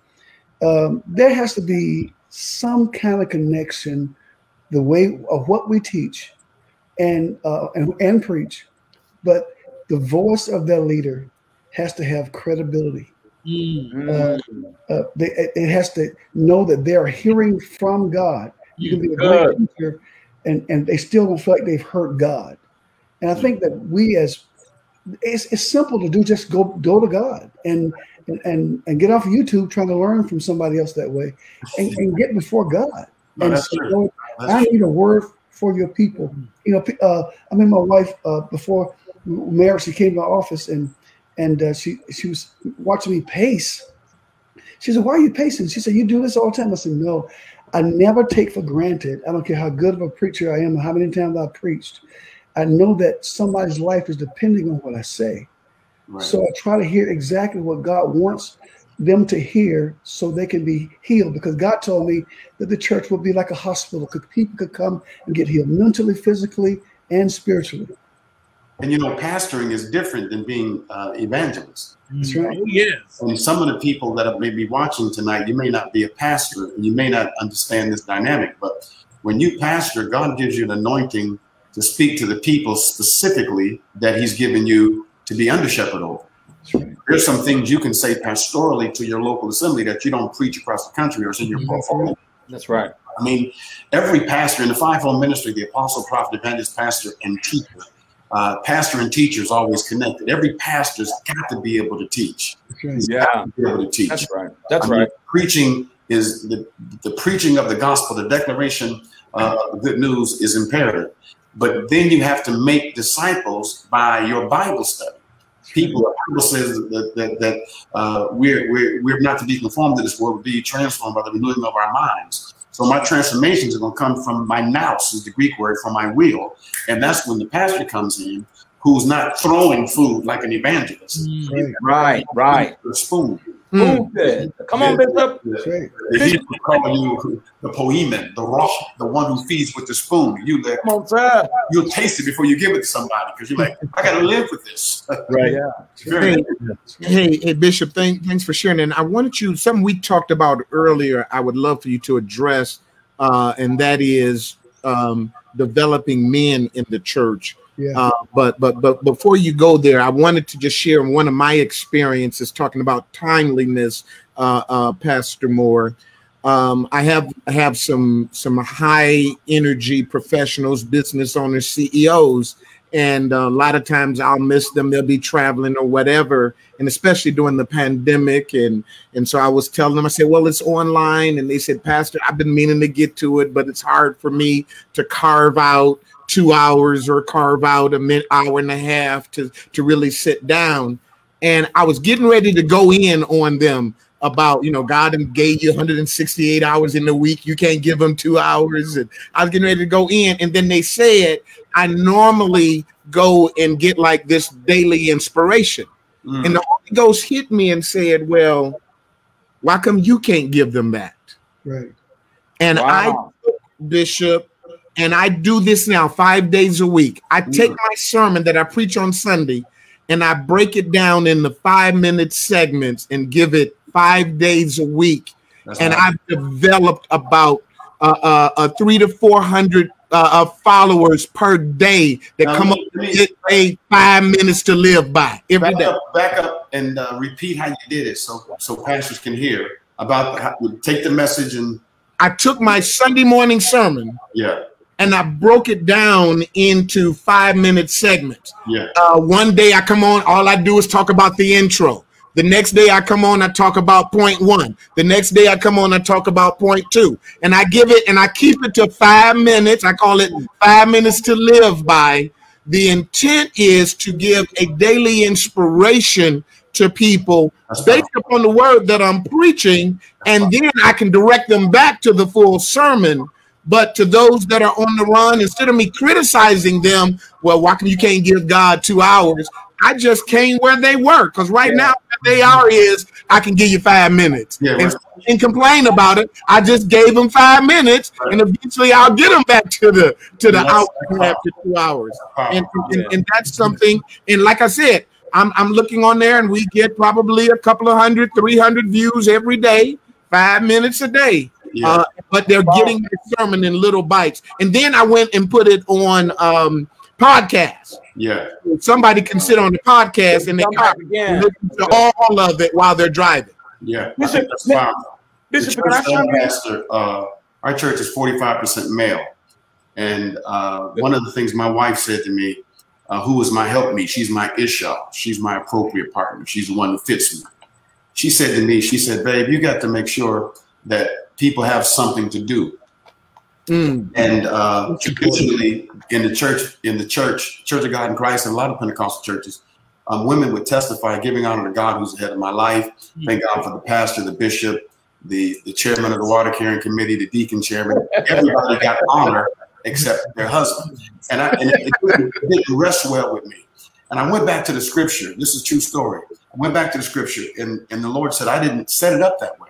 um, there has to be some kind of connection, the way of what we teach, and uh, and, and preach, but the voice of their leader has to have credibility. Mm. Mm. Uh, they, it it has to know that they are hearing from God. You can be a great teacher, and and they still don't feel like they've hurt God. And I think that we as it's, it's simple to do just go go to God and and and, get off YouTube trying to learn from somebody else that way, and, and get before God No, and say. Lord, I need a word for your people. You know, uh, I mean, my wife uh, before marriage, she came to my office and and uh, she she was watching me pace. She said, "Why are you pacing?" She said, "You do this all the time." I said, "No, I never take for granted. I don't care how good of a preacher I am, or how many times I've preached. I know that somebody's life is depending on what I say. Right. So I try to hear exactly what God wants them to hear so they can be healed because God told me that the church will be like a hospital because people could come and get healed mentally, physically, and spiritually. And you know, pastoring is different than being uh, evangelist. That's mm. right. Oh, yes. And some of the people that are maybe watching tonight, you may not be a pastor and you may not understand this dynamic, but when you pastor, God gives you an anointing to speak to the people specifically that He's given you to be under shepherd over. Right. There's some things you can say pastorally to your local assembly that you don't preach across the country or it's in your mm-hmm. portfolio. That's right. I mean, every pastor in the fivefold ministry, the apostle, prophet, evangelist, pastor, and teacher, uh, pastor and teacher is always connected. Every pastor's got to be able to teach. He's Yeah. got to be able to teach. That's right. That's I mean, right. Preaching is the, the preaching of the gospel, the declaration uh, of the good news is imperative. But then you have to make disciples by your Bible study. People, the Bible says that, that, that uh, we're, we're, we're not to be conformed to this world, but be transformed by the renewing of our minds. So my transformations are going to come from my nous, is the Greek word for my will. And that's when the pastor comes in, who's not throwing food like an evangelist. Mm. Right. Right. Right. The spoon. Mm. Who? Come on, Bishop. That's right. The Hebrews call you the poemen, the rock, the one who feeds with the spoon. You let, Come on, sir. you'll taste it before you give it to somebody because you're like, I got to live with this. Right. Yeah. It's Hey, hey, Bishop, thank, thanks for sharing. And I wanted you something we talked about earlier. I would love for you to address, uh, and that is um, developing men in the church. Yeah. Uh, but but but before you go there, I wanted to just share one of my experiences talking about timeliness, uh, uh, Pastor Moore. Um, I have I have some some high energy professionals, business owners, CEOs, and a lot of times I'll miss them. They'll be traveling or whatever, and especially during the pandemic. And and so I was telling them, I said, well, it's online, and they said, Pastor, I've been meaning to get to it, but it's hard for me to carve out two hours or carve out a minute, hour and a half to to really sit down. And I was getting ready to go in on them about you know God gave you 168 hours in the week. You can't give them two hours. And I was getting ready to go in, and then they said I normally go and get like this daily inspiration, mm. and the Holy Ghost hit me and said, "Well, why come you can't give them that?" Right. And wow. I, Bishop, and I do this now five days a week. I take my sermon that I preach on Sunday and I break it down into five minute segments and give it five days a week. That's and right. I've developed about uh, uh, uh, three to 400 uh, followers per day that now, come up get paid five minutes to live by every back day. Up, back up and uh, repeat how you did it so so pastors can hear about how, take the message and I took my Sunday morning sermon. Yeah and I broke it down into five minute segments. Yeah. Uh, one day I come on, all I do is talk about the intro. The next day I come on, I talk about point one. The next day I come on, I talk about point two. And I give it and I keep it to five minutes. I call it five minutes to live by. The intent is to give a daily inspiration to people That's based right. upon the word that I'm preaching, and then I can direct them back to the full sermon but to those that are on the run, instead of me criticizing them, well, why come you can't give God two hours? I just came where they were because right yeah. now what they are is I can give you five minutes yeah, right. and, complain about it. I just gave them five minutes, right. and eventually I'll get them back to the to the hour after two hours, uh-huh. and, and, and that's something. And like I said, I'm I'm looking on there, and we get probably a couple of hundred, three hundred views every day, five minutes a day. Yeah. Uh, but they're wow. getting the sermon in little bites. And then I went and put it on um, podcast. Yeah. Somebody can sit on the podcast and they can listen to all of it while they're driving. Yeah. Bishop, Bishop, the church pastor, uh, our church is 45% male. And uh, one of the things my wife said to me, uh, who was my help me? She's my Isha. She's my appropriate partner. She's the one who fits me. She said to me, she said, babe, you got to make sure that people have something to do. Mm. And uh, traditionally, in the church, in the church, Church of God in Christ, and a lot of Pentecostal churches, um, women would testify, giving honor to God, who's the head of my life. Thank God for the pastor, the bishop, the the chairman of the water carrying committee, the deacon chairman. Everybody got honor except their husband, and, I, and it, it, didn't rest well with me. And I went back to the scripture. This is true story. I went back to the scripture, and, and the Lord said, I didn't set it up that way.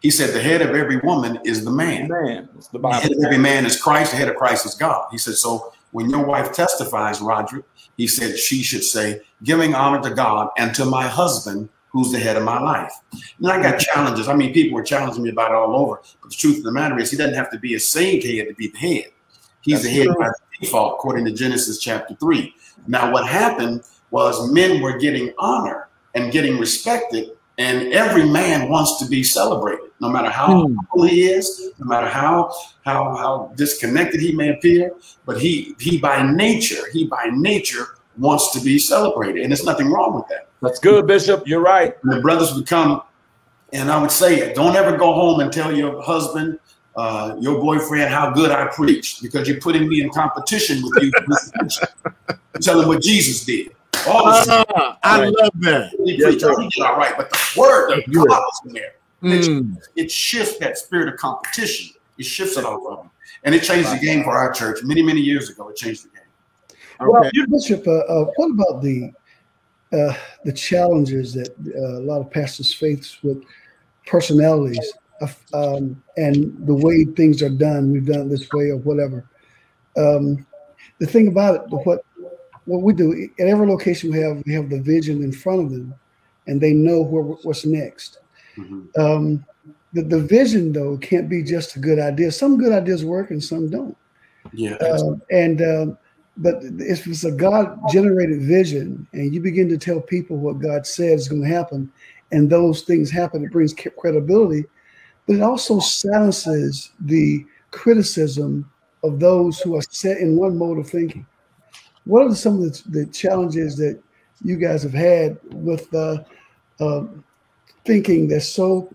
He said, The head of every woman is the man. Man, it's the Bible. The head of every man is Christ, the head of Christ is God. He said, So when your wife testifies, Roger, he said she should say, giving honor to God and to my husband, who's the head of my life. And I got challenges. I mean, people were challenging me about it all over. But the truth of the matter is, he doesn't have to be a saved head to be the head. He's That's the head true. by default, according to Genesis chapter 3. Now, what happened was men were getting honor and getting respected and every man wants to be celebrated, no matter how mm. he is, no matter how how how disconnected he may appear. But he he by nature, he by nature wants to be celebrated, and there's nothing wrong with that. That's good, Bishop. You're right. And the brothers would come, and I would say, don't ever go home and tell your husband, uh, your boyfriend, how good I preach, because you're putting me in competition with you. tell him what Jesus did. Uh, I right. love that. Yeah, all right, but the word of God is in there. Mm. It, it, shifts that spirit of competition. It shifts it all of them. And it changed the game for our church many, many years ago. It changed the game. Well, okay. Bishop, uh, uh, what about the uh, the challenges that uh, a lot of pastors face with personalities um, and the way things are done? We've done it this way or whatever. Um, the thing about it, what what we do at every location we have we have the vision in front of them and they know where, what's next mm-hmm. um, the, the vision though can't be just a good idea some good ideas work and some don't yeah uh, and uh, but if it's a god generated vision and you begin to tell people what god says is going to happen and those things happen it brings credibility but it also silences the criticism of those who are set in one mode of thinking. What are some of the, the challenges that you guys have had with uh, uh, thinking that's so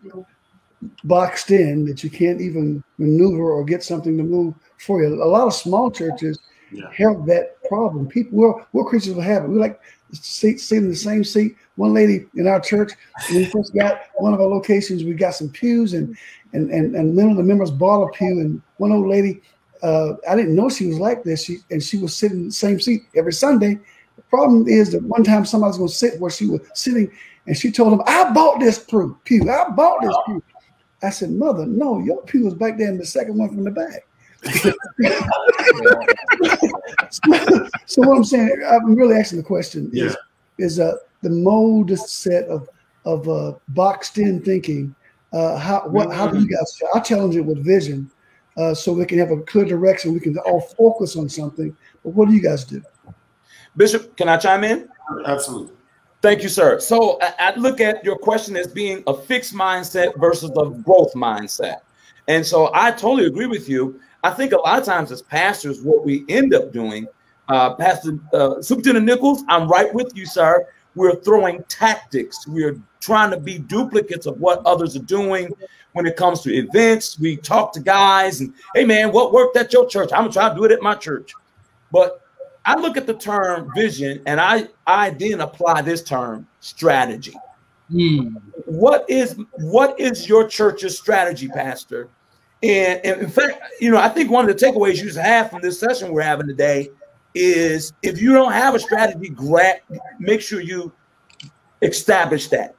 boxed in that you can't even maneuver or get something to move for you? A lot of small churches yeah. have that problem. People, we're, we're creatures of habit. We like sit, sit in the same seat. One lady in our church, when we first got one of our locations, we got some pews and and and, and of the members bought a pew. And one old lady, uh, I didn't know she was like this. She and she was sitting in the same seat every Sunday. The problem is that one time somebody's going to sit where she was sitting, and she told him, "I bought this pew. Pew. I bought this pew." I said, "Mother, no, your pew was back there in the second one from the back." so what I'm saying, I'm really asking the question yeah. is is uh, the mold set of of uh, boxed in thinking. Uh, how what how do you guys? I challenge it with vision, uh, so we can have a clear direction. We can all focus on something. But what do you guys do? Bishop, can I chime in? Absolutely. Thank you, sir. So I, I look at your question as being a fixed mindset versus a growth mindset. And so I totally agree with you. I think a lot of times as pastors, what we end up doing, uh, Pastor uh, Superintendent Nichols, I'm right with you, sir. We're throwing tactics. We're trying to be duplicates of what others are doing when it comes to events. We talk to guys and, hey, man, what worked at your church? I'm going to try to do it at my church. But I look at the term vision and I, I then apply this term strategy. Hmm. What is what is your church's strategy, Pastor? And, and, in fact, you know, I think one of the takeaways you have from this session we're having today is if you don't have a strategy, grab, make sure you establish that.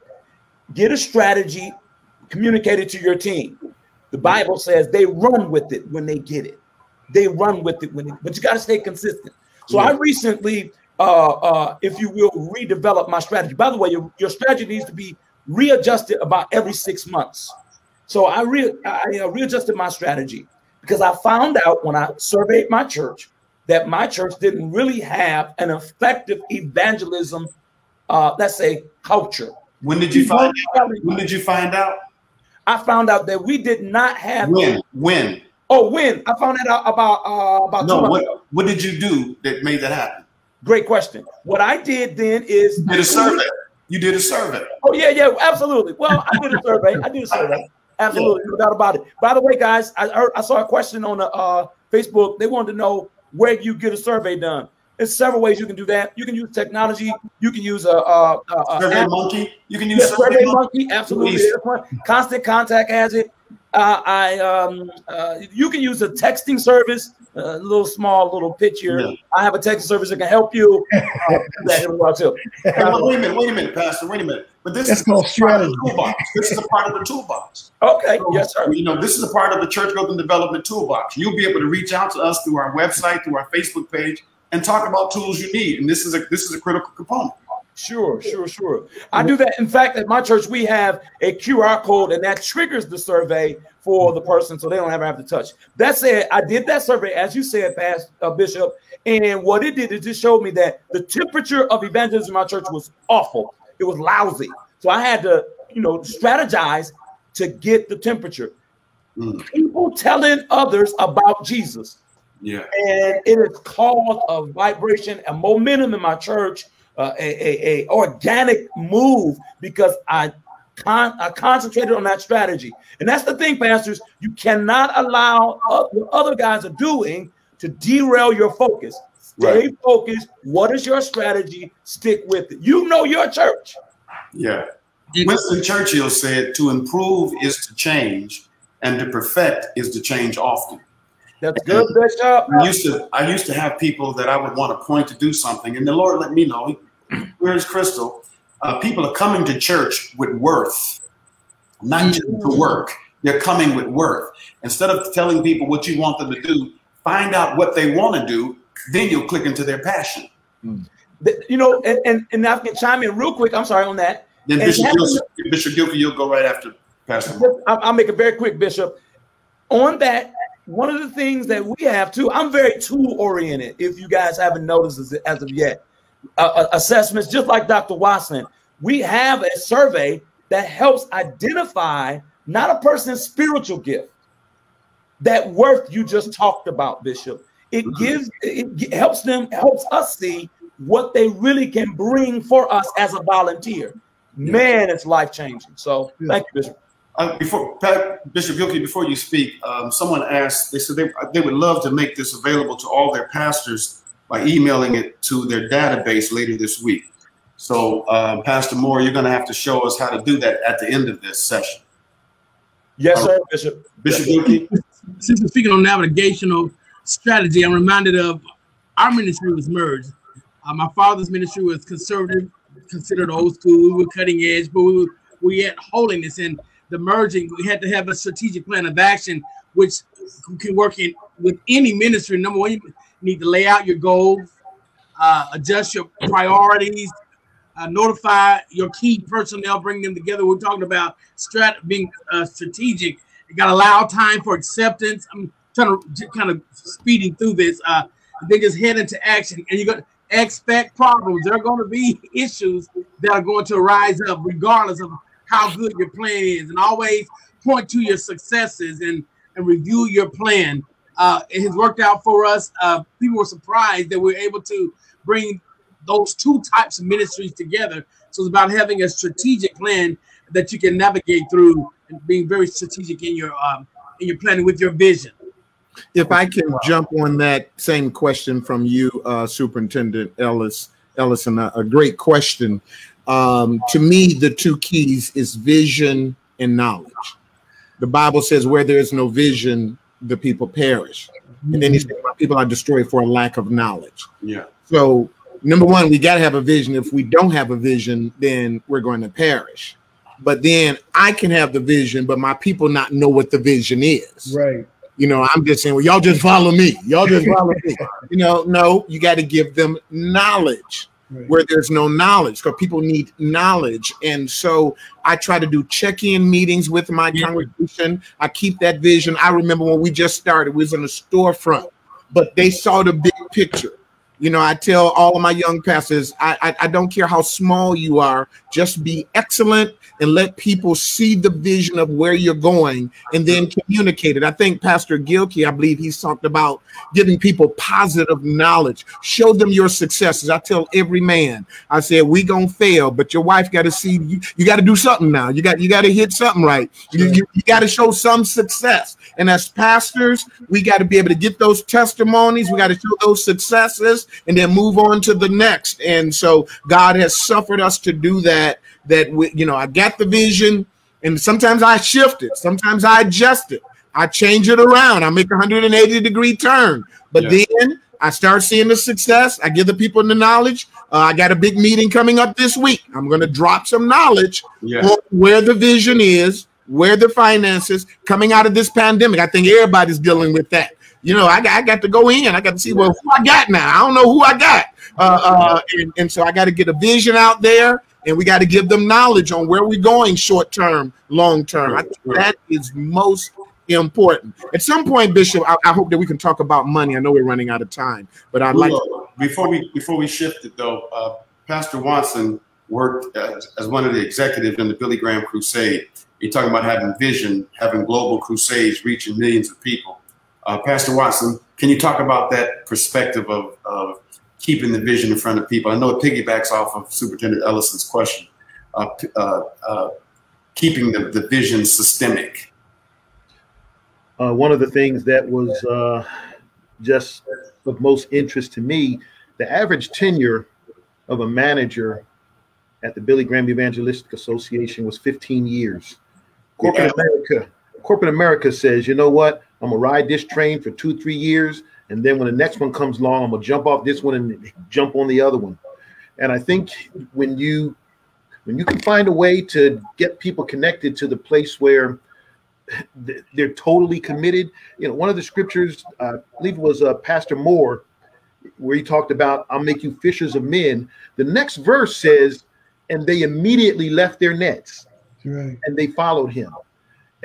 Get a strategy, communicate it to your team. The Bible says they run with it when they get it. They run with it when, they, but you got to stay consistent. So yeah. I recently, uh, uh, if you will, redevelop my strategy. By the way, your, your strategy needs to be readjusted about every six months. So I, re- I uh, readjusted my strategy because I found out when I surveyed my church that my church didn't really have an effective evangelism, uh, let's say, culture. When did you find out? When did you find out? I found out that we did not have. When? When? Oh, when? I found that out about uh, about. No. What, what did you do that made that happen? Great question. What I did then is you did a survey. You did a survey. Oh yeah, yeah, absolutely. Well, I did a survey. I did a survey. Absolutely, yeah. no doubt about it. By the way, guys, I heard, I saw a question on the uh, Facebook. They wanted to know where you get a survey done. There's several ways you can do that. You can use technology. You can use a, a, a Survey app. Monkey. You can use yeah, Survey, Survey Monkey. Absolutely. Constant Contact has it. Uh, I um, uh, you can use a texting service, a little small little picture. Yeah. I have a texting service that can help you. Uh, that too. Hey, well, wait a minute, wait a minute, Pastor, wait a minute. But this That's is called strategy. Toolbox. This is a part of the toolbox. Okay, so, yes, sir. You know, this is a part of the church growth and development toolbox. You'll be able to reach out to us through our website, through our Facebook page, and talk about tools you need. And this is a this is a critical component. Sure, sure, sure. I do that. In fact, at my church, we have a QR code, and that triggers the survey for the person, so they don't ever have to touch. That said, I did that survey, as you said, Past uh, Bishop, and what it did, it just showed me that the temperature of evangelism in my church was awful. It was lousy. So I had to, you know, strategize to get the temperature. Mm. People telling others about Jesus. Yeah. And it has caused a vibration, a momentum in my church, uh, a, a, a, organic move because I, con- I concentrated on that strategy. And that's the thing, pastors. You cannot allow what other guys are doing to derail your focus. Stay right. focused. What is your strategy? Stick with it. You know your church. Yeah. Winston Churchill said, to improve is to change, and to perfect is to change often. That's good, Bishop. I used to I used to have people that I would want to point to do something, and the Lord let me know. Where's Crystal? Uh, people are coming to church with worth, not just to work. They're coming with worth. Instead of telling people what you want them to do, find out what they want to do. Then you'll click into their passion. Mm you know, and, and, and I can chime in real quick. I'm sorry on that. Then Bishop, Gilkey, Bishop Gilkey, you'll go right after Pastor. I'll, I'll make it very quick, Bishop. On that, one of the things that we have too, I'm very tool oriented. If you guys haven't noticed as of yet, uh, uh, assessments, just like Dr. Watson, we have a survey that helps identify not a person's spiritual gift. That worth you just talked about, Bishop. It Mm-hmm. gives, it helps them, helps us see what they really can bring for us as a volunteer. Man, it's life changing. So thank you, Bishop. Uh, before Pat, Bishop Gilkey, before you speak, um, someone asked. They said they, they would love to make this available to all their pastors by emailing it to their database later this week. So, uh, Pastor Moore, you're going to have to show us how to do that at the end of this session. Yes, sir, Bishop. Bishop Gilkey. Since we're speaking on navigational strategy, I'm reminded of our ministry was merged. Uh, my father's ministry was conservative, considered old school. We were cutting edge, but we were, we had holiness. And the merging, we had to have a strategic plan of action, which can work in with any ministry. Number one, need to lay out your goals, uh, adjust your priorities, uh, notify your key personnel, bring them together. We're talking about strat being uh, strategic. You got to allow time for acceptance. I'm trying to kind of speeding through this. Uh, then just head into action, and you're going to expect problems. There are going to be issues that are going to rise up, regardless of how good your plan is, and always point to your successes and and review your plan. Uh, it has worked out for us. Uh, people were surprised that we were able to bring those two types of ministries together. So it's about having a strategic plan that you can navigate through and being very strategic in your um, in your planning with your vision. If I can jump on that same question from you, uh, Superintendent Ellis Ellison, a, a great question. Um, to me, the two keys is vision and knowledge. The Bible says, "Where there is no vision, the people perish," and then he mm-hmm. says, "My people are destroyed for a lack of knowledge." Yeah. So, number one, we got to have a vision. If we don't have a vision, then we're going to perish. But then I can have the vision, but my people not know what the vision is. Right. You know, I'm just saying, well, y'all just follow me. Y'all just follow me. You know, no, you got to give them knowledge Right. where there's no knowledge because people need knowledge. And so I try to do check in meetings with my congregation. I keep that vision. I remember when we just started, we was in a storefront, but they saw the big picture. You know, I tell all of my young pastors, I, I, I don't care how small you are, just be excellent and let people see the vision of where you're going and then communicate it. I think Pastor Gilkey, I believe he's talked about giving people positive knowledge. Show them your successes. I tell every man, I said, we gonna fail, but your wife got to see you, you got to do something now. You got you got to hit something right. You, you, you got to show some success. And as pastors, we got to be able to get those testimonies, we got to show those successes and then move on to the next. And so God has suffered us to do that. That we, you know, I got the vision, and sometimes I shift it, sometimes I adjust it, I change it around, I make a 180 degree turn. But Yeah. then I start seeing the success. I give the people the knowledge. Uh, I got a big meeting coming up this week. I'm going to drop some knowledge Yeah. on where the vision is, where the finances coming out of this pandemic. I think everybody's dealing with that. You know, I got, I got to go in. I got to see well who I got now. I don't know who I got, uh, uh, and, and so I got to get a vision out there, and we got to give them knowledge on where we're going, short term, long term. I think that is most important. At some point, Bishop, I, I hope that we can talk about money. I know we're running out of time, but I'd like. Before we before we shift it though, uh, Pastor Watson worked as, as one of the executives in the Billy Graham Crusade. You're talking about having vision, having global crusades, reaching millions of people. Uh, Pastor Watson, can you talk about that perspective of, of keeping the vision in front of people? I know it piggybacks off of Superintendent Ellison's question. Uh, uh, uh, keeping the, the vision systemic. Uh, one of the things that was uh, just of most interest to me, the average tenure of a manager at the Billy Graham Evangelistic Association was 15 years. Corporate America, corporate America says, you know what? I'm gonna ride this train for two, three years, and then when the next one comes along, I'm gonna jump off this one and jump on the other one. And I think when you when you can find a way to get people connected to the place where they're totally committed. You know, one of the scriptures, uh, I believe it was uh, Pastor Moore, where he talked about, I'll make you fishers of men. The next verse says, and they immediately left their nets Right. and they followed him.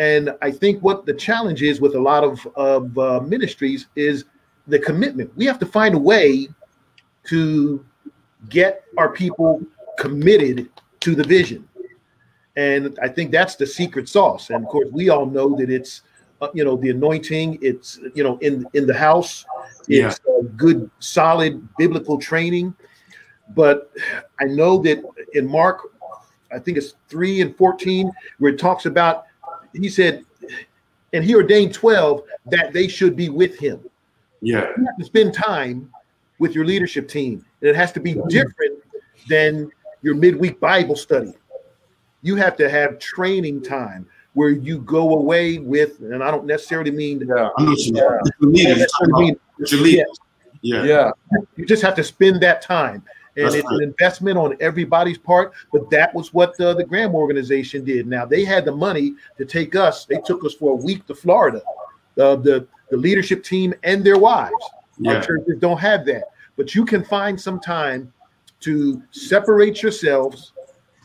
And I think what the challenge is with a lot of, of uh, ministries is the commitment. We have to find a way to get our people committed to the vision. And I think that's the secret sauce. And of course, we all know that it's, uh, you know, the anointing. It's you know in in the house. It's yeah. good, solid biblical training. But I know that in Mark, I think it's three and fourteen, where it talks about, he said, and he ordained twelve that they should be with him. Yeah, you have to spend time with your leadership team, and it has to be different than your midweek Bible study. You have to have training time where you go away with, and I don't necessarily mean, yeah, I'm not sure. Yeah. Yeah. yeah. yeah. You just have to spend that time. And That's it's right. an investment on everybody's part, but that was what the, the Graham organization did. Now they had the money to take us. They took us for a week to Florida. Uh, the the leadership team and their wives. Yeah. Our churches don't have that, but you can find some time to separate yourselves,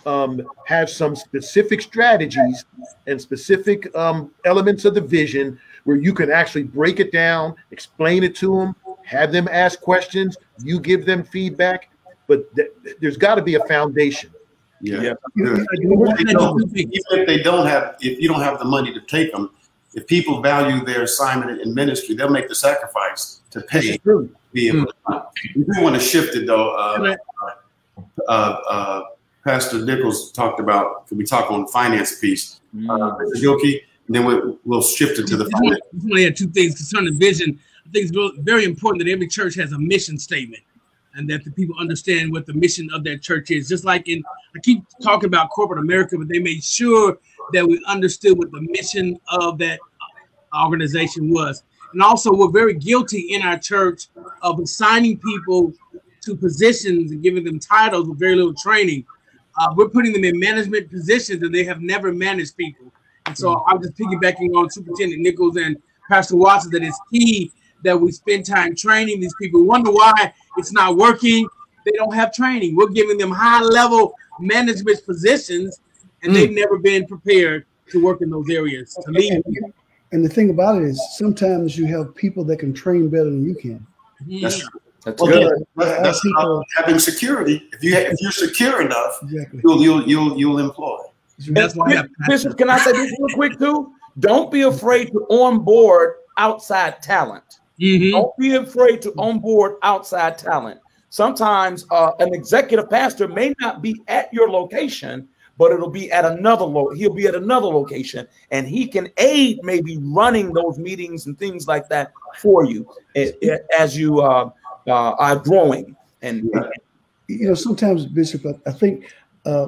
um, have some specific strategies and specific um, elements of the vision where you can actually break it down, explain it to them, have them ask questions, you give them feedback, but th- there's got to be a foundation. Yeah. yeah. Even, if they don't have, if you don't have the money to take them, if people value their assignment in ministry, they'll make the sacrifice to pay. Be able to, we do want to shift it though. Uh, uh, uh, Pastor Nichols talked about. Can we talk on finance piece? Mm. Uh, Mr. Gilkey, and then we'll, we'll shift it to the. I just want to add two things concerning vision. I think it's very important that every church has a mission statement and that the people understand what the mission of that church is. Just like in, I keep talking about corporate America, but they made sure that we understood what the mission of that organization was. And also, we're very guilty in our church of assigning people to positions and giving them titles with very little training. Uh, we're putting them in management positions and they have never managed people. And so I'm just piggybacking on Superintendent Nichols and Pastor Watson that it's key that we spend time training these people. We wonder why it's not working. They don't have training. We're giving them high level management positions, and mm. they've never been prepared to work in those areas. To lead. And the thing about it is, sometimes you have people that can train better than you can. That's true. That's well, good. That's, that's people, having security. If you if you're secure enough, exactly. you'll you'll you'll you'll employ. That's why Bishop, can I say this real quick too? Don't be afraid to onboard outside talent. Mm-hmm. Don't be afraid to onboard outside talent. Sometimes uh, an executive pastor may not be at your location, but it'll be at another lo- he'll be at another location and he can aid maybe running those meetings and things like that for you as you uh, uh, are growing and you know sometimes bishop i think uh,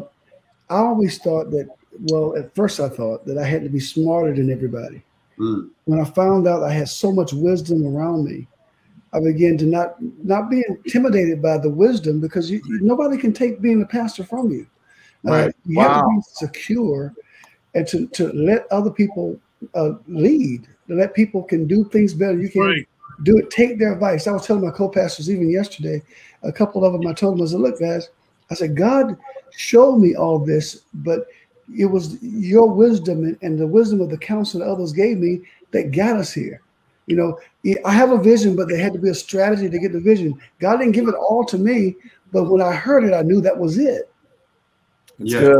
i always thought that well at first i thought that i had to be smarter than everybody mm. when i found out i had so much wisdom around me I began to not not be intimidated by the wisdom because you, nobody can take being a pastor from you. Uh, right. Uh, you wow. have to be secure and to, to let other people uh, lead, to let people can do things better. You can right. do it, take their advice. I was telling my co-pastors even yesterday, a couple of them, I told them, I said, look, guys, I said, God showed me all this, but it was your wisdom and, and the wisdom of the counsel that others gave me that got us here. You know, I have a vision, but there had to be a strategy to get the vision. God didn't give it all to me, but when I heard it, I knew that was it yeah.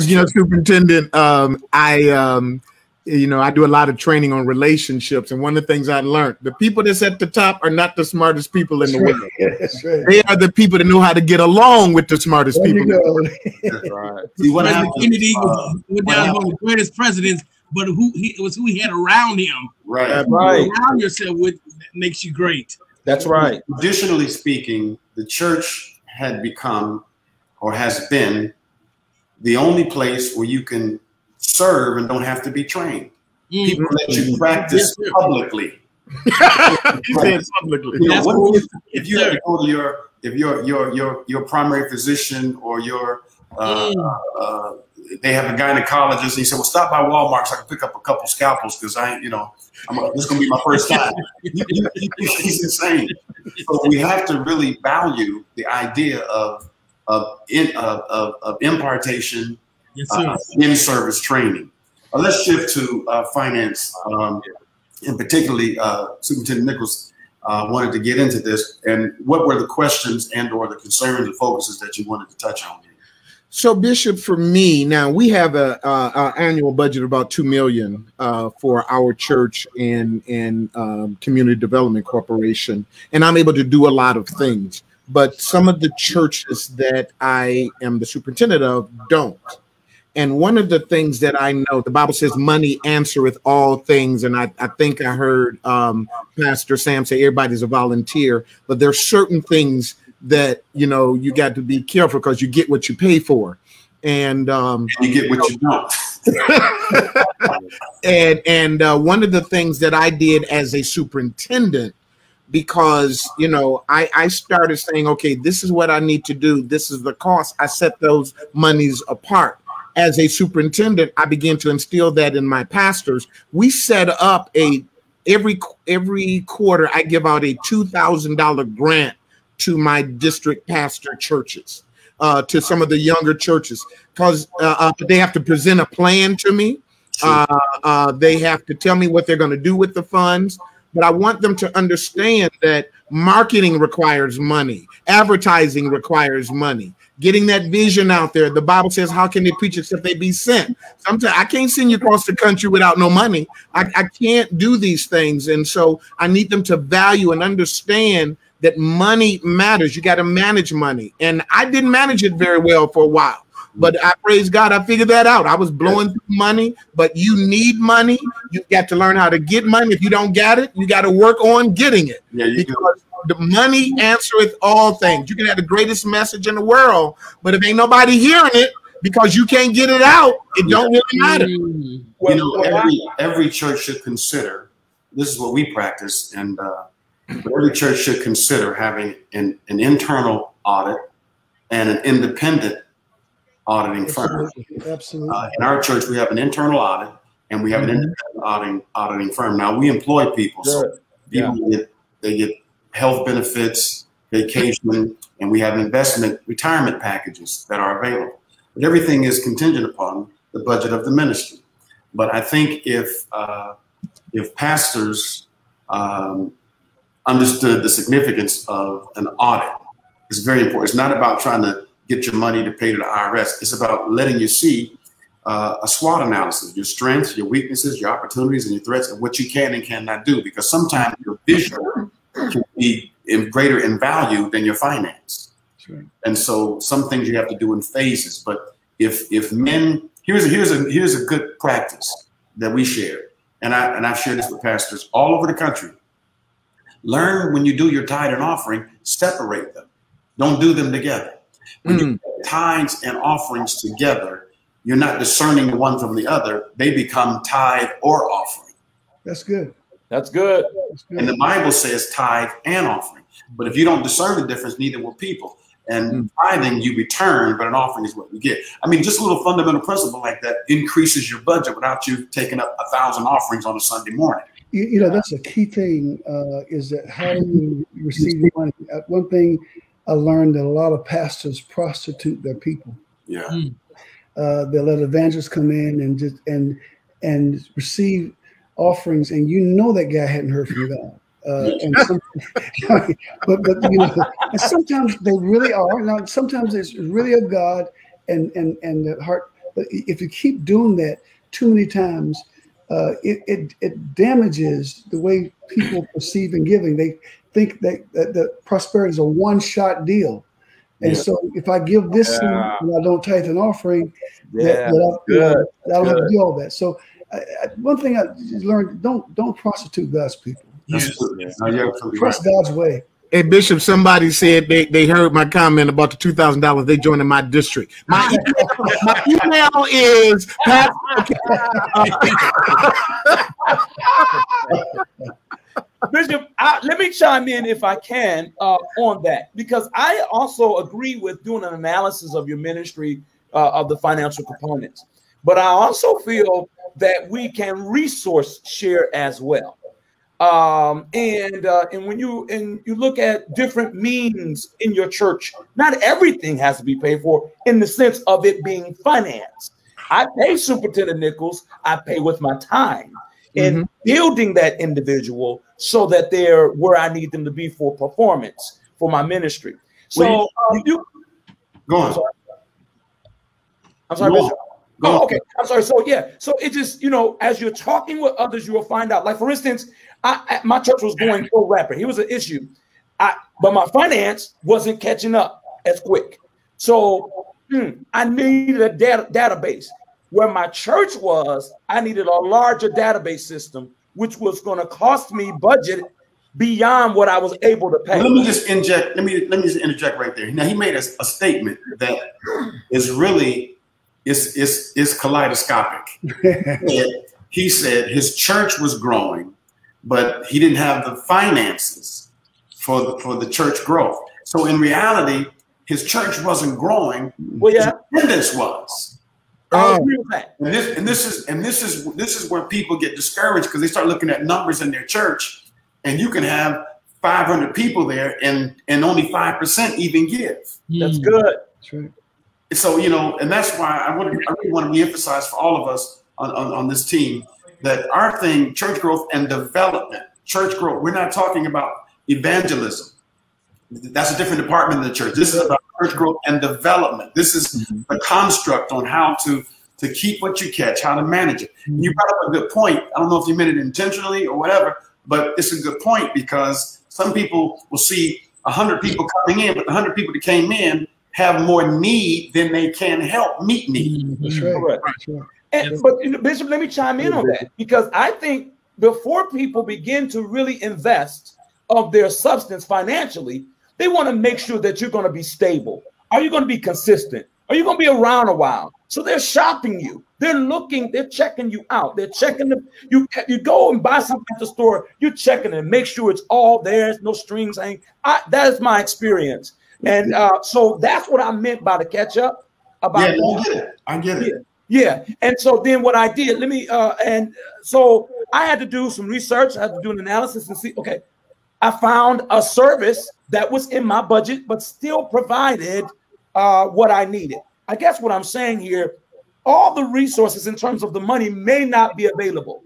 You know, superintendent, um, I um, you know, I do a lot of training on relationships, and one of the things I learned: the people that's at the top are not the smartest people in the world. Right. They are the people that know how to get along with the smartest there people. That's right. See what happened? Kennedy was uh, down one of the greatest presidents, but who he it was who he had around him. Right. That's right. Around yourself with makes you great. That's right. Traditionally speaking, the church had become or has been the only place where you can serve and don't have to be trained. Mm-hmm. People let you practice yes, publicly. you said publicly. You know, what if, you have to go to your if your your your your primary physician or your uh, mm. uh, they have a gynecologist and he said, "Well, stop by Walmart so I can pick up a couple scalpels because I, you know, I'm a, this is gonna be my first time." He's insane. So we have to really value the idea of of, in, of, of, of impartation yes, uh, in service training. Uh, let's shift to uh, finance, um, and particularly uh, Superintendent Nichols uh, wanted to get into this. And what were the questions and or the concerns and focuses that you wanted to touch on? So, Bishop, for me now, we have a, a, a annual budget of about two million uh, for our church and and um, community development corporation, and I'm able to do a lot of things. But some of the churches that I am the superintendent of don't. And one of the things that I know, the Bible says, money answereth all things. And I, I think I heard um, Pastor Sam say everybody's a volunteer, but there's certain things that you know you got to be careful because you get what you pay for. And um you get what you don't. And and uh, one of the things that i did as a superintendent because you know I, I started saying okay this is what i need to do. This is the cost. I set those monies apart as a superintendent i began to instill that in my pastors. We set up a every every quarter i give out a $2000 grant to my district pastor churches, uh, to some of the younger churches, because uh, uh, they have to present a plan to me. Uh, uh, they have to tell me what they're going to do with the funds. But I want them to understand that marketing requires money, advertising requires money, getting that vision out there. The Bible says, How can they preach except they be sent? Sometimes I can't send you across the country without no money. I, I can't do these things. And so I need them to value and understand that money matters. You got to manage money. And I didn't manage it very well for a while. But I praise God, I figured that out. I was blowing through money, but you need money. You got to learn how to get money. If you don't get it, you got to work on getting it. Yeah, you because the money answereth all things. You can have the greatest message in the world, but if ain't nobody hearing it because you can't get it out, it don't really matter. you know, every every church should consider. This is what we practice, and uh, every church should consider having an, an internal audit and an independent auditing firm. Absolutely. Uh, in our church, we have an internal audit and we have an independent auditing, auditing firm. Now we employ people, so people get they get health benefits, vacation, and we have investment retirement packages that are available. But everything is contingent upon the budget of the ministry. But I think if uh, if pastors um, understood the significance of an audit. It's very important. It's not about trying to get your money to pay to the IRS. It's about letting you see uh, a SWOT analysis, your strengths, your weaknesses, your opportunities, and your threats, and what you can and cannot do. Because sometimes your vision can be in greater in value than your finance. Sure. And so some things you have to do in phases. But if if men here's a here's a here's a good practice that we share, and I and I've shared this with pastors all over the country. Learn when you do your tithe and offering, separate them. Don't do them together. When you hmm. put tithes and offerings together, you're not discerning the one from the other. They become tithe or offering. That's good. That's good. And the Bible says tithe and offering. But if you don't discern the difference, neither will people. And tithing, you return, but an offering is what you get. I mean, just a little fundamental principle like that increases your budget without you taking up a thousand offerings on a Sunday morning. you, you know that's a key thing uh, is that how do you receive your money Uh, one thing i learned that a lot of pastors prostitute their people Yeah. uh, they let evangelists come in and just and and receive offerings and you know that guy hadn't heard from god uh, and some, but but you know sometimes they really are now sometimes it's really of god and and and the heart but if you keep doing that too many times uh, it, it it damages the way people perceive in giving. They think that, that, that prosperity is a one shot deal, and Yeah. so if I give this Yeah. and I don't tithe an offering, Yeah, that I, you know, I don't have to do all that. So I, I, one thing I just learned: don't don't prostitute God's people. Absolutely. No, you're absolutely right. Trust God's way. Hey Bishop, somebody said they, they heard my comment about the two thousand dollars. They joined in my district. My email, my email is Pastor- Bishop, I, let me chime in if I can uh, on that because I also agree with doing an analysis of your ministry uh, of the financial components, but I also feel that we can resource share as well. Um, and uh, and when you and you look at different means in your church, not everything has to be paid for in the sense of it being financed. I pay Superintendent Nichols, I pay with my time in building that individual so that they're where I need them to be for performance for my ministry. So Well, um, you Go on. I'm sorry, Go on. Oh, okay. I'm sorry. So yeah. So it just you know, as you're talking with others, you will find out. Like for instance, I, I- my church was going so rapid. Here was an issue, I but my finance wasn't catching up as quick. So hmm, I needed a data, database. Where my church was, I needed a larger database system, which was going to cost me budget beyond what I was able to pay. Let me just inject. Let me let me just interject right there. Now he made a, a statement that is really is is is kaleidoscopic. He said his church was growing, but he didn't have the finances for the, for the church growth. So in reality, his church wasn't growing. Well, yeah, His attendance was. I Oh. agree with that. And this and this is and this is this is where people get discouraged because they start looking at numbers in their church, and you can have 500 people there, and and only five percent even give. That's good. That's right. So you know, and that's why I want—I really want to re-emphasize for all of us on, on, on this team that our thing, church growth and development, church growth. We're not talking about evangelism. That's a different department in the church. This is about church growth and development. This is mm-hmm. a construct on how to to keep what you catch, how to manage it. And you brought up a good point. I don't know if you meant it intentionally or whatever, but it's a good point because some people will see hundred people coming in, but the hundred people that came in have more need than they can help meet need. Mm-hmm. That's right. Correct. That's right. And, Yes. but you know, Bishop, let me chime in on that because I think before people begin to really invest of their substance financially, they want to make sure that you're going to be stable. Are you going to be consistent? Are you going to be around a while? So they're shopping you. They're looking. They're checking you out. They're checking the. You you go and buy something at the store. You're checking it. Make sure it's all there. No strings hanging. I, that is my experience. And uh, so that's what I meant by the catch up. About Yeah, I get it. I get it. yeah. And so then what I did, let me uh and so I had to do some research, I had to do an analysis and see, okay, I found a service that was in my budget, but still provided uh what I needed. I guess what I'm saying here, all the resources in terms of the money may not be available,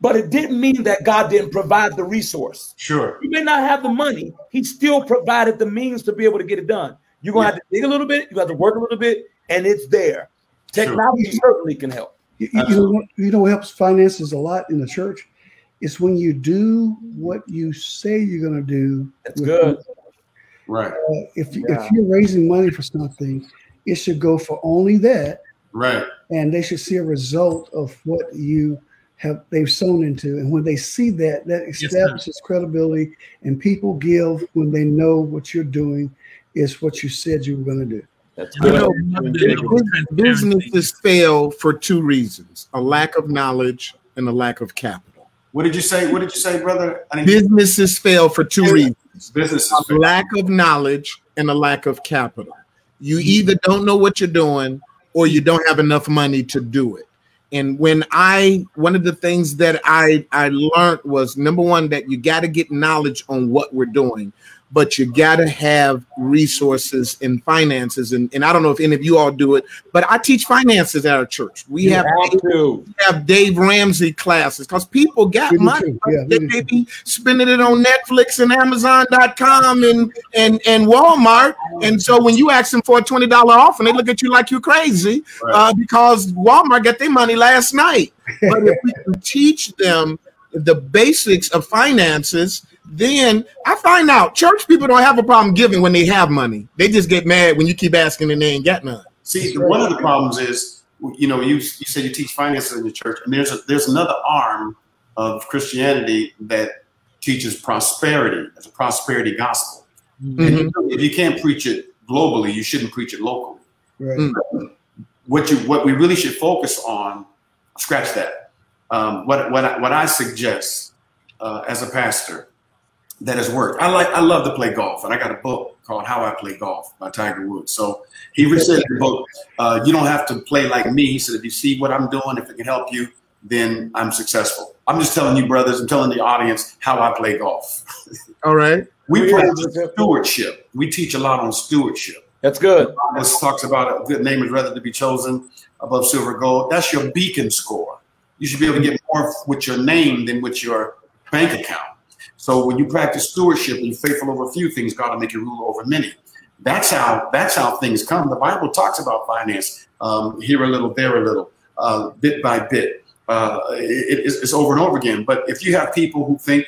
but it didn't mean that God didn't provide the resource. Sure. You may not have the money, he still provided the means to be able to get it done. You're gonna Yeah. have to dig a little bit, you have to work a little bit, and it's there. Technology certainly can help. You, you- you know, you know what helps finances a lot in the church? It's when you do what you say you're going to do. That's with- good. Right. uh, if, Yeah. if you're raising money for something, it should go for only that, Right. and they should see a result of what you have they've sown into. And when they see that, that sir. establishes credibility, and people give when they know what you're doing is what you said you were going to do. That's You know, businesses fail for two reasons a lack of knowledge and a lack of capital. What did you say? What did you say, brother? I didn't Businesses fail for two reasons business. a lack of knowledge and a lack of capital. You either don't know what you're doing or you don't have enough money to do it. And when I, one of the things that I I learned was number one that you got to get knowledge on what we're doing, but you got to have resources and finances. And, and I don't know if any of you all do it, but I teach finances at our church. We have have to. have Dave Ramsey classes because people got do money. Yeah, they may be spending it on Netflix and Amazon.com and and and Walmart. And so when you ask them for a twenty dollar off, and they look at you like you're crazy uh, because Walmart got their money last night. But if we can teach them the basics of finances, then I find out church people don't have a problem giving when they have money. They just get mad when you keep asking and they ain't got none. See, one of the problems is, you know, you you say you teach finances in your church, and there's a, there's another arm of Christianity that teaches prosperity. as a prosperity gospel. And Mhm. you- if you can't preach it globally, you shouldn't preach it locally. Right. Mm. What you what we really should focus on, scratch that. Um, what what I, what I suggest uh, as a pastor that has worked. I like I love to play golf, and I got a book called How I Play Golf by Tiger Woods. So he said in the book, uh, you don't have to play like me. He said if you see what I'm doing, if it can help you, then I'm successful. I'm just telling you, brothers, I'm telling the audience how I play golf. All right. We practice stewardship. We teach a lot on stewardship. That's good. This talks about a good name is rather to be chosen above silver gold. That's your beacon score. You should be able to get more with your name than with your bank account. So when you practice stewardship and you're faithful over a few things, God will make you rule over many. That's how that's how things come. The Bible talks about finance um, here a little, there a little, uh, bit by bit. Uh, it, it's, it's over and over again. But if you have people who think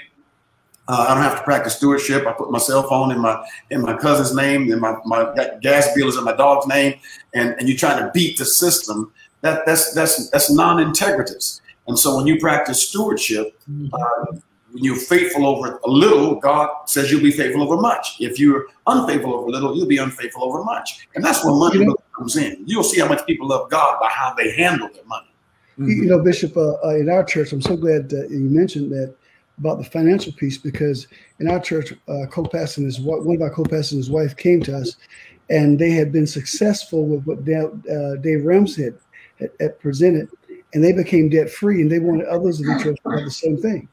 uh, I don't have to practice stewardship. I put my cell phone in my in my cousin's name, and my, my gas bill is in my dog's name, and, and you're trying to beat the system. That that's that's that's non-integritous. And so when you practice stewardship, uh, when you're faithful over a little, God says you'll be faithful over much. If you're unfaithful over little, you'll be unfaithful over much. And that's where money comes in. You'll see how much people love God by how they handle their money. You know, Bishop, uh, uh, in our church, I'm so glad that you mentioned that about the financial piece because in our church, uh, co-pastor and his one of our co-pastors and his wife came to us, and they had been successful with what Dave, uh, Dave had, had, had, presented, and they became debt free, and they wanted others in the church to have the same thing.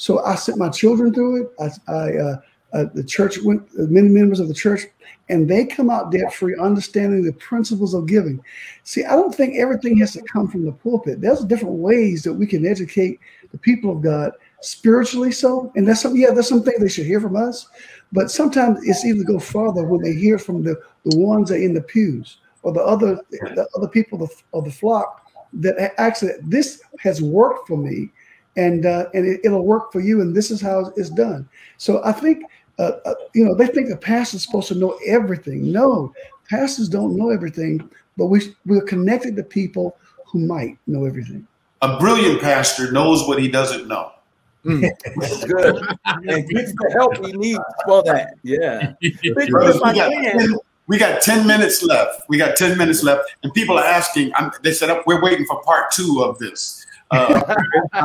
So I sent my children through it. I, I uh, uh, the church went, many members of the church, and they come out debt free, understanding the principles of giving. See, I don't think everything has to come from the pulpit. There's different ways that we can educate the people of God spiritually so and that's some yeah that's something they should hear from us but sometimes it's even go farther when they hear from the the ones that are in the pews or the other the other people of, of the flock that actually this has worked for me and uh, and it, will work for you and this is how it's done so i think uh, uh, you know they think the pastor's supposed to know everything no pastors don't know everything but we we're connected to people who might know everything a brilliant pastor knows what he doesn't know Mm. good. and gets the help he needs for that. Yeah. we, got 10, we got 10 minutes left. We got 10 minutes left. And people are asking, I'm, they said, we're waiting for part two of this. Uh,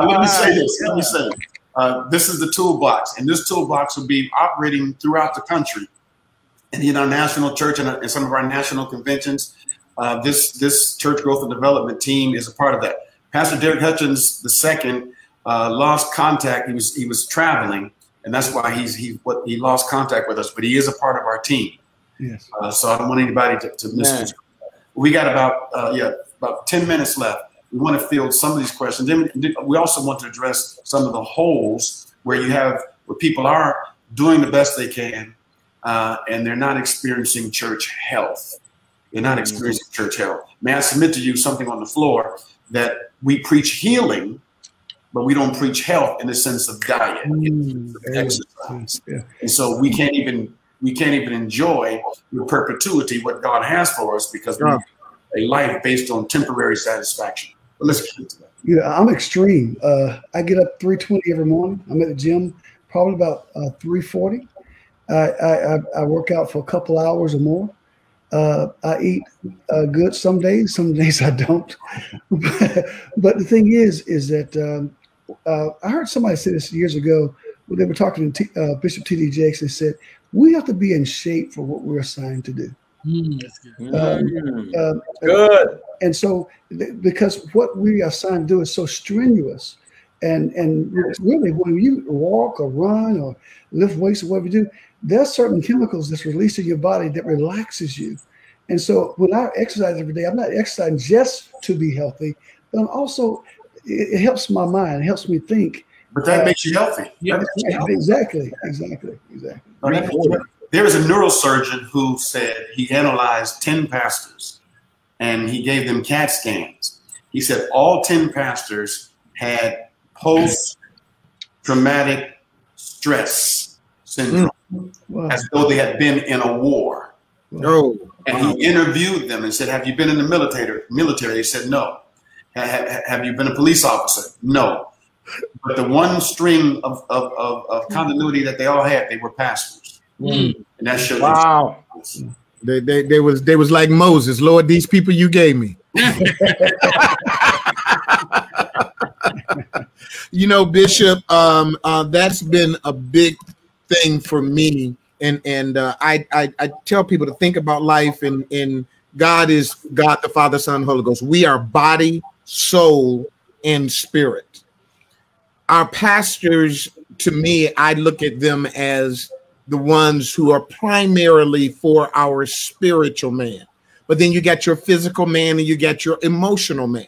let me say this. Let me say uh, this is the toolbox. And this toolbox will be operating throughout the country. And in our national church and in some of our national conventions, uh, this, this church growth and development team is a part of that. Pastor Derek Hutchins II uh, lost contact. He was he was traveling, and that's why he's he what he lost contact with us. But he is a part of our team. Yes. Uh, so I don't want anybody to, to miss. We got about uh, yeah about ten minutes left. We want to field some of these questions. Then we also want to address some of the holes where you have where people are doing the best they can, uh, and they're not experiencing church health. They're not mm-hmm. experiencing church health. May I submit to you something on the floor that we preach healing but we don't preach health in the sense of diet, mm, exercise. Yeah. And so we can't even we can't even enjoy the perpetuity what God has for us because yeah. we a life based on temporary satisfaction. Let's that. Yeah, I'm extreme. Uh, I get up 3:20 every morning. I'm at the gym probably about uh, 3:40. I, I, I work out for a couple hours or more. Uh, I eat uh, good some days, some days I don't. but, the thing is, is that um, uh, I heard somebody say this years ago when they were talking to T, uh, Bishop T.D. Jakes. They said we have to be in shape for what we're assigned to do. Mm, good. Um, uh, good. And so, th- because what we are assigned to do is so strenuous, and and really when you walk or run or lift weights or whatever you do, there's certain chemicals that's released in your body that relaxes you. And so when I exercise every day, I'm not exercising just to be healthy, but I'm also it, it helps my mind. It helps me think. But that uh, makes you healthy. Yeah, exactly, exactly, exactly. There was a neurosurgeon who said he analyzed 10 pastors and he gave them CAT scans. He said all 10 pastors had post traumatic stress syndrome, wow. as though they had been in a war. No. And he interviewed them and said, Have you been in the military? Military. They said no. Have you been a police officer? No. But the one string of, of, of, of continuity that they all had, they were pastors. Mm. And that showed Wow. They, they, they was they was like Moses, Lord, these people you gave me. you know, Bishop, um, uh, that's been a big thing for me. And and uh, I, I I tell people to think about life and and God is God the Father, Son, Holy Ghost. We are body, soul, and spirit. Our pastors, to me, I look at them as the ones who are primarily for our spiritual man. But then you got your physical man and you got your emotional man.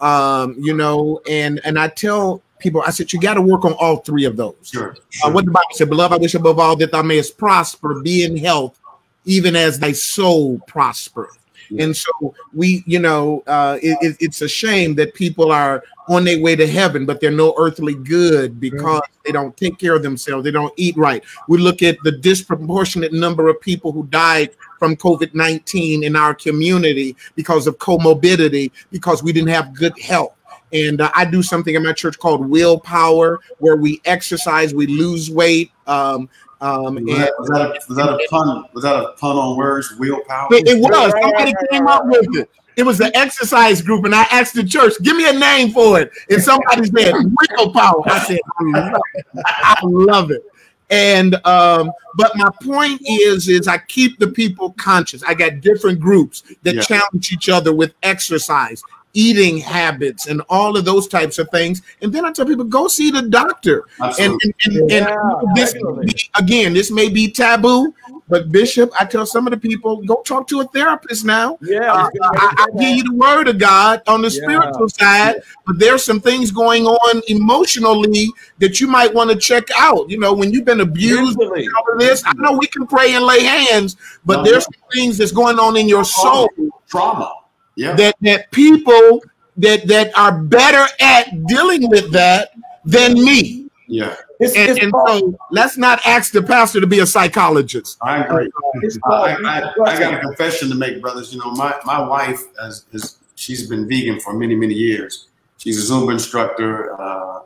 Um, you know, and and I tell people, I said, you got to work on all three of those. Sure, sure. Uh, what the Bible said, beloved, I wish above all that thou mayest prosper, be in health, even as thy soul prospereth. And so we, you know, uh, it, it, it's a shame that people are on their way to heaven, but they're no earthly good because they don't take care of themselves. They don't eat right. We look at the disproportionate number of people who died from COVID 19 in our community because of comorbidity, because we didn't have good health. And uh, I do something in my church called willpower, where we exercise, we lose weight. Um, um, Was that, was, that a, was that a pun? Was that a pun on words? Willpower. it, it was. Somebody came up with it. It was the exercise group, and I asked the church, "Give me a name for it." And somebody said, "Willpower." I said, "I love it." I love it. And um, but my point is, is I keep the people conscious. I got different groups that Yeah. challenge each other with exercise, eating habits, and all of those types of things. And then I tell people, go see the doctor. And, Absolutely. and, and, and Yeah, this definitely. again, this may be taboo, but Bishop, I tell some of the people, go talk to a therapist now. Yeah, Uh, I, I give you the word of God on the Yeah. spiritual side, but there's some things going on emotionally that you might want to check out. You know, when you've been abused all of this, I know we can pray and lay hands, but No, there's some things that's going on in your soul Trauma. Yeah. that that people that that are better at dealing with that than me. yeah. It's, And, it's and so let's not ask the pastor to be a psychologist. I agree. it's I, I, I got a confession to make, brothers. You know, my, my wife has, has she's been vegan for many many years. She's a Zumba instructor. Uh,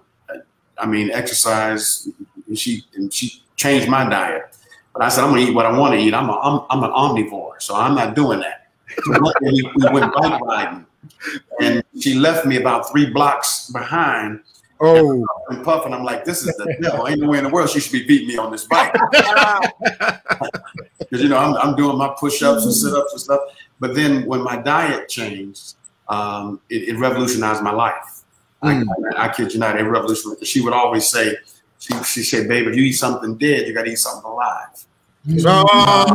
I mean, exercise. And she and she changed my diet. But I said I'm gonna eat what I want to eat. I'm a, I'm, I'm an omnivore, so I'm not doing that. So one day we, we went bike riding, and she left me about three blocks behind. Oh, And puffing, I'm like, this is the devil. Ain't no way in the world she should be beating me on this bike. because you know I'm, I'm doing my push-ups and sit-ups and stuff. But then when my diet changed, um, it, it revolutionized my life. I, I, kid you not, it revolutionized. She would always say, she, she said, "Babe, if you eat something dead, you got to eat something alive. There's got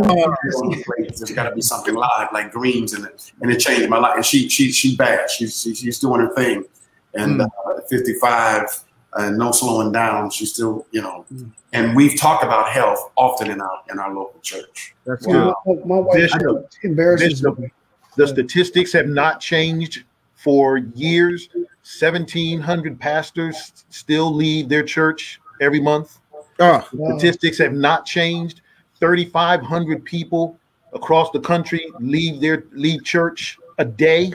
to be something live, like greens in it." And it changed my life. And she she she's bad. She's she, she's doing her thing. And uh, 55, uh, no slowing down. She's still, you know. And we've talked about health often in our in our local church. That's Wow. good. My, my wife Bishop, embarrasses Bishop. me. The statistics have not changed for years. 1,700 pastors still leave their church every month. Oh, Wow. Statistics have not changed. 3,500 people across the country leave their leave church a day.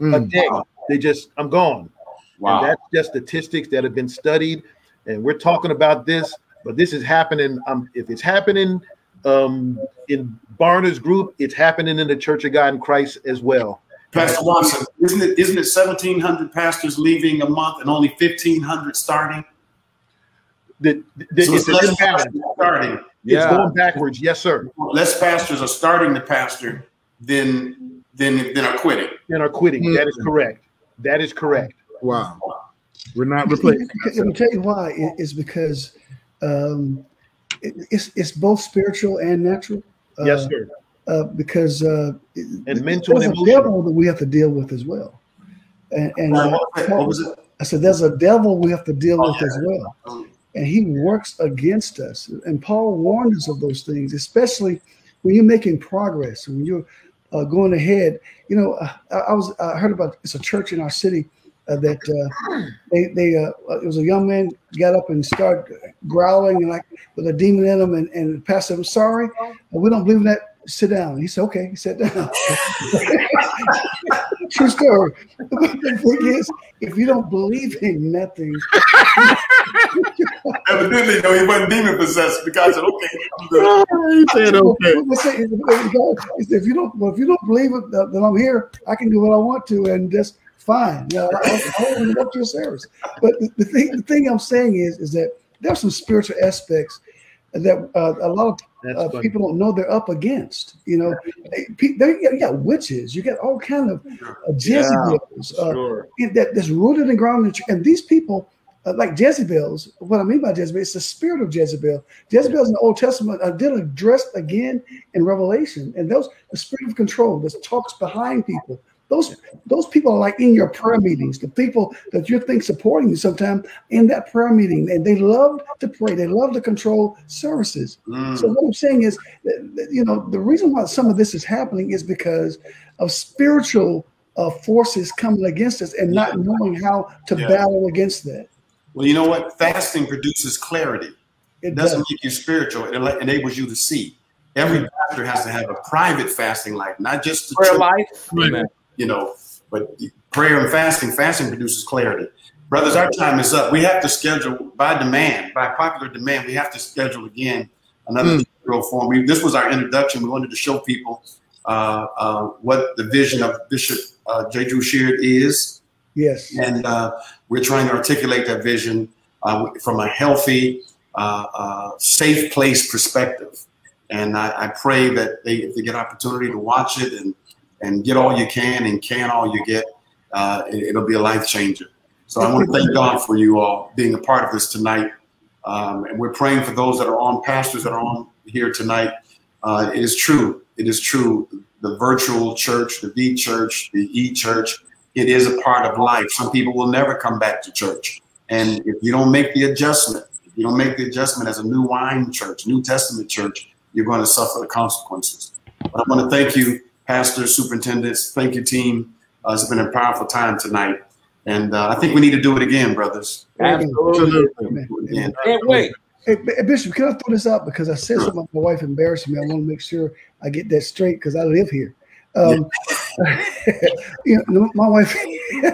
A mm. day. They just, I'm gone. Wow. And that's just statistics that have been studied. And we're talking about this, but this is happening. Um, if it's happening um, in Barna's group, it's happening in the Church of God in Christ as well. Pastor Watson, isn't it isn't it seventeen hundred pastors leaving a month and only fifteen hundred starting? The, the, So it's it's less imbalance. Pastors starting. It's going backwards. Yes, sir. Less pastors are starting the pastor than than than are quitting. Than are quitting. That is correct. That is correct. Wow. We're not replacing. Let me tell you why. It- It's because um, it, it's it's both spiritual and natural. Uh, Yes, sir. Uh, because uh, And mental there's and a devil that we have to deal with as well. And, and uh, What was it? What was it? I said, there's a devil we have to deal Oh, with yeah. as well. And he works against us. And Paul warned us of those things, especially when you're making progress, when you're uh, going ahead. You know, uh, I, was I heard about it's a church in our city uh, that uh, they they uh, it was a young man got up and started growling and like with a demon in him, and, and the pastor, I'm sorry, we don't believe in that. Sit down. He said, okay. He sat down. True story. The thing is, if you don't believe in nothing, Evidently, no, he wasn't demon possessed because I said, okay, I'm good. he said, okay. Let's say, if you don't, well, if you don't believe it, that that I'm here, I can do what I want to, and that's fine. You know, I, I won't interrupt your service. But the, the thing, the thing I'm saying is, is that there's some spiritual aspects that uh, a lot of uh, people don't know they're up against. You know, they, pe- they, you got witches, you got all kind of uh, Jezebels uh, Sure. that, that's rooted and grounded. in tr- And these people, uh, like Jezebels, what I mean by Jezebel, it's the spirit of Jezebel. Jezebels in the Old Testament are then addressed again in Revelation, and those the spirit of control that talks behind people. Those those people are like in your prayer meetings, the people that you think supporting you sometimes in that prayer meeting, and they love to pray, they love to control services. Mm. So what I'm saying is, that, that, you know, the reason why some of this is happening is because of spiritual uh, forces coming against us and not knowing how to Yeah. battle against that. Well, you know what? Fasting produces clarity. It doesn't make you spiritual. It enables you to see. Every pastor has to have a private fasting life, not just the Prayer church, life. Right. Amen. You know, but prayer and fasting. Fasting produces clarity. Brothers, our time is up. We have to schedule by demand, by popular demand. We have to schedule again another Mm. Grow forum. We, this was our introduction. We wanted to show people uh, uh, what the vision of Bishop uh, J. Drew Sheard is, Yes. and uh, we're trying to articulate that vision uh, from a healthy, uh, uh, safe place perspective. And I, I pray that they, if they get opportunity to watch it and and get all you can and can all you get, uh, it, it'll be a life changer. So I want to thank God for you all being a part of this tonight. Um, and we're praying for those that are on, pastors that are on here tonight. Uh, it is true. It is true. The virtual church, the V church, the E church, it is a part of life. Some people will never come back to church. And if you don't make the adjustment, if you don't make the adjustment as a new wine church, New Testament church, you're going to suffer the consequences. But I want to thank you, pastors, superintendents. Thank you, team. Uh, it's been a powerful time tonight. And uh, I think we need to do it again, brothers. Absolutely. Amen. Do it again. Can't wait. Hey, Bishop, can I throw this out because I said something my wife embarrassed me. I want to make sure I get that straight because I live here. Um, you know, my wife, my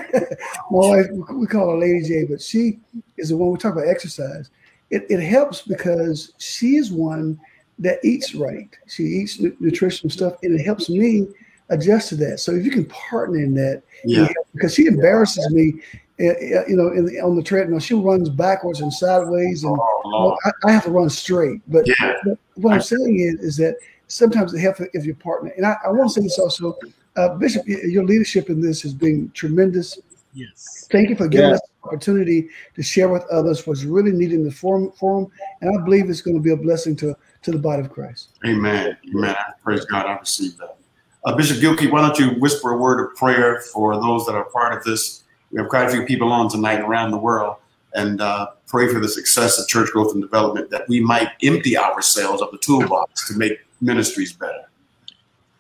wife, we call her Lady J, but she is the one we talk about exercise. It, it helps because she is one that eats right. She eats nu- nutritional stuff, and it helps me adjust to that. So if you can partner in that, Yeah. because she embarrasses me, uh, uh, you know, in the, on the treadmill. She runs backwards and sideways, and Oh, well, I, I have to run straight. But, Yeah. but what I'm saying is, is that sometimes it helps if your partner. And I, I want to say this also, uh, Bishop, your leadership in this has been tremendous. Yes. Thank you for giving Yeah. us the opportunity to share with others what's really needed in the forum, forum. And I believe it's going to be a blessing to, to the body of Christ. Amen. Amen. I praise God. I receive that. Uh, Bishop Gilkey, why don't you whisper a word of prayer for those that are part of this? We have quite a few people on tonight around the world, and uh, pray for the success of church growth and development that we might empty ourselves of the toolbox to make ministries better.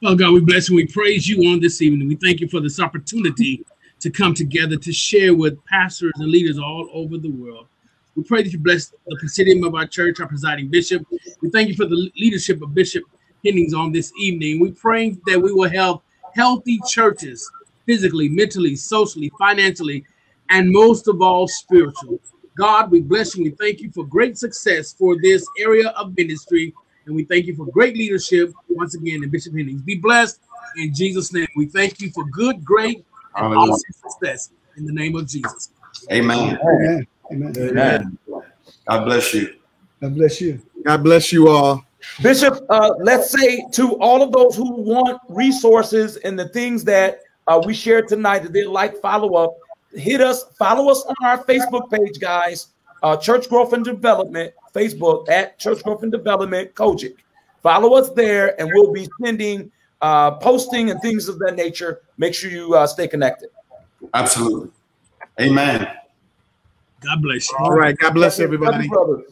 Oh God, we bless and we praise you on this evening. We thank you for this opportunity to come together to share with pastors and leaders all over the world. We pray that you bless the presidium of our church, our presiding bishop. We thank you for the leadership of Bishop Hennings on this evening. We pray that we will have healthy churches, physically, mentally, socially, financially, and most of all, spiritual. God, we bless you. We thank you for great success for this area of ministry. And we thank you for great leadership once again in Bishop Hennings. Be blessed in Jesus' name. We thank you for good, great, and Hallelujah. awesome success in the name of Jesus. Amen. Amen. Amen. Amen. God bless you. God bless you. God bless you all. Bishop, uh, let's say to all of those who want resources and the things that uh, we shared tonight that they'd like follow up, hit us, follow us on our Facebook page, guys. Uh, Church Growth and Development, Facebook at Church Growth and Development COGIC. Follow us there, and we'll be sending uh, posting and things of that nature. Make sure you uh, stay connected. Absolutely. Amen. God bless you. All right. God bless everybody. Brother.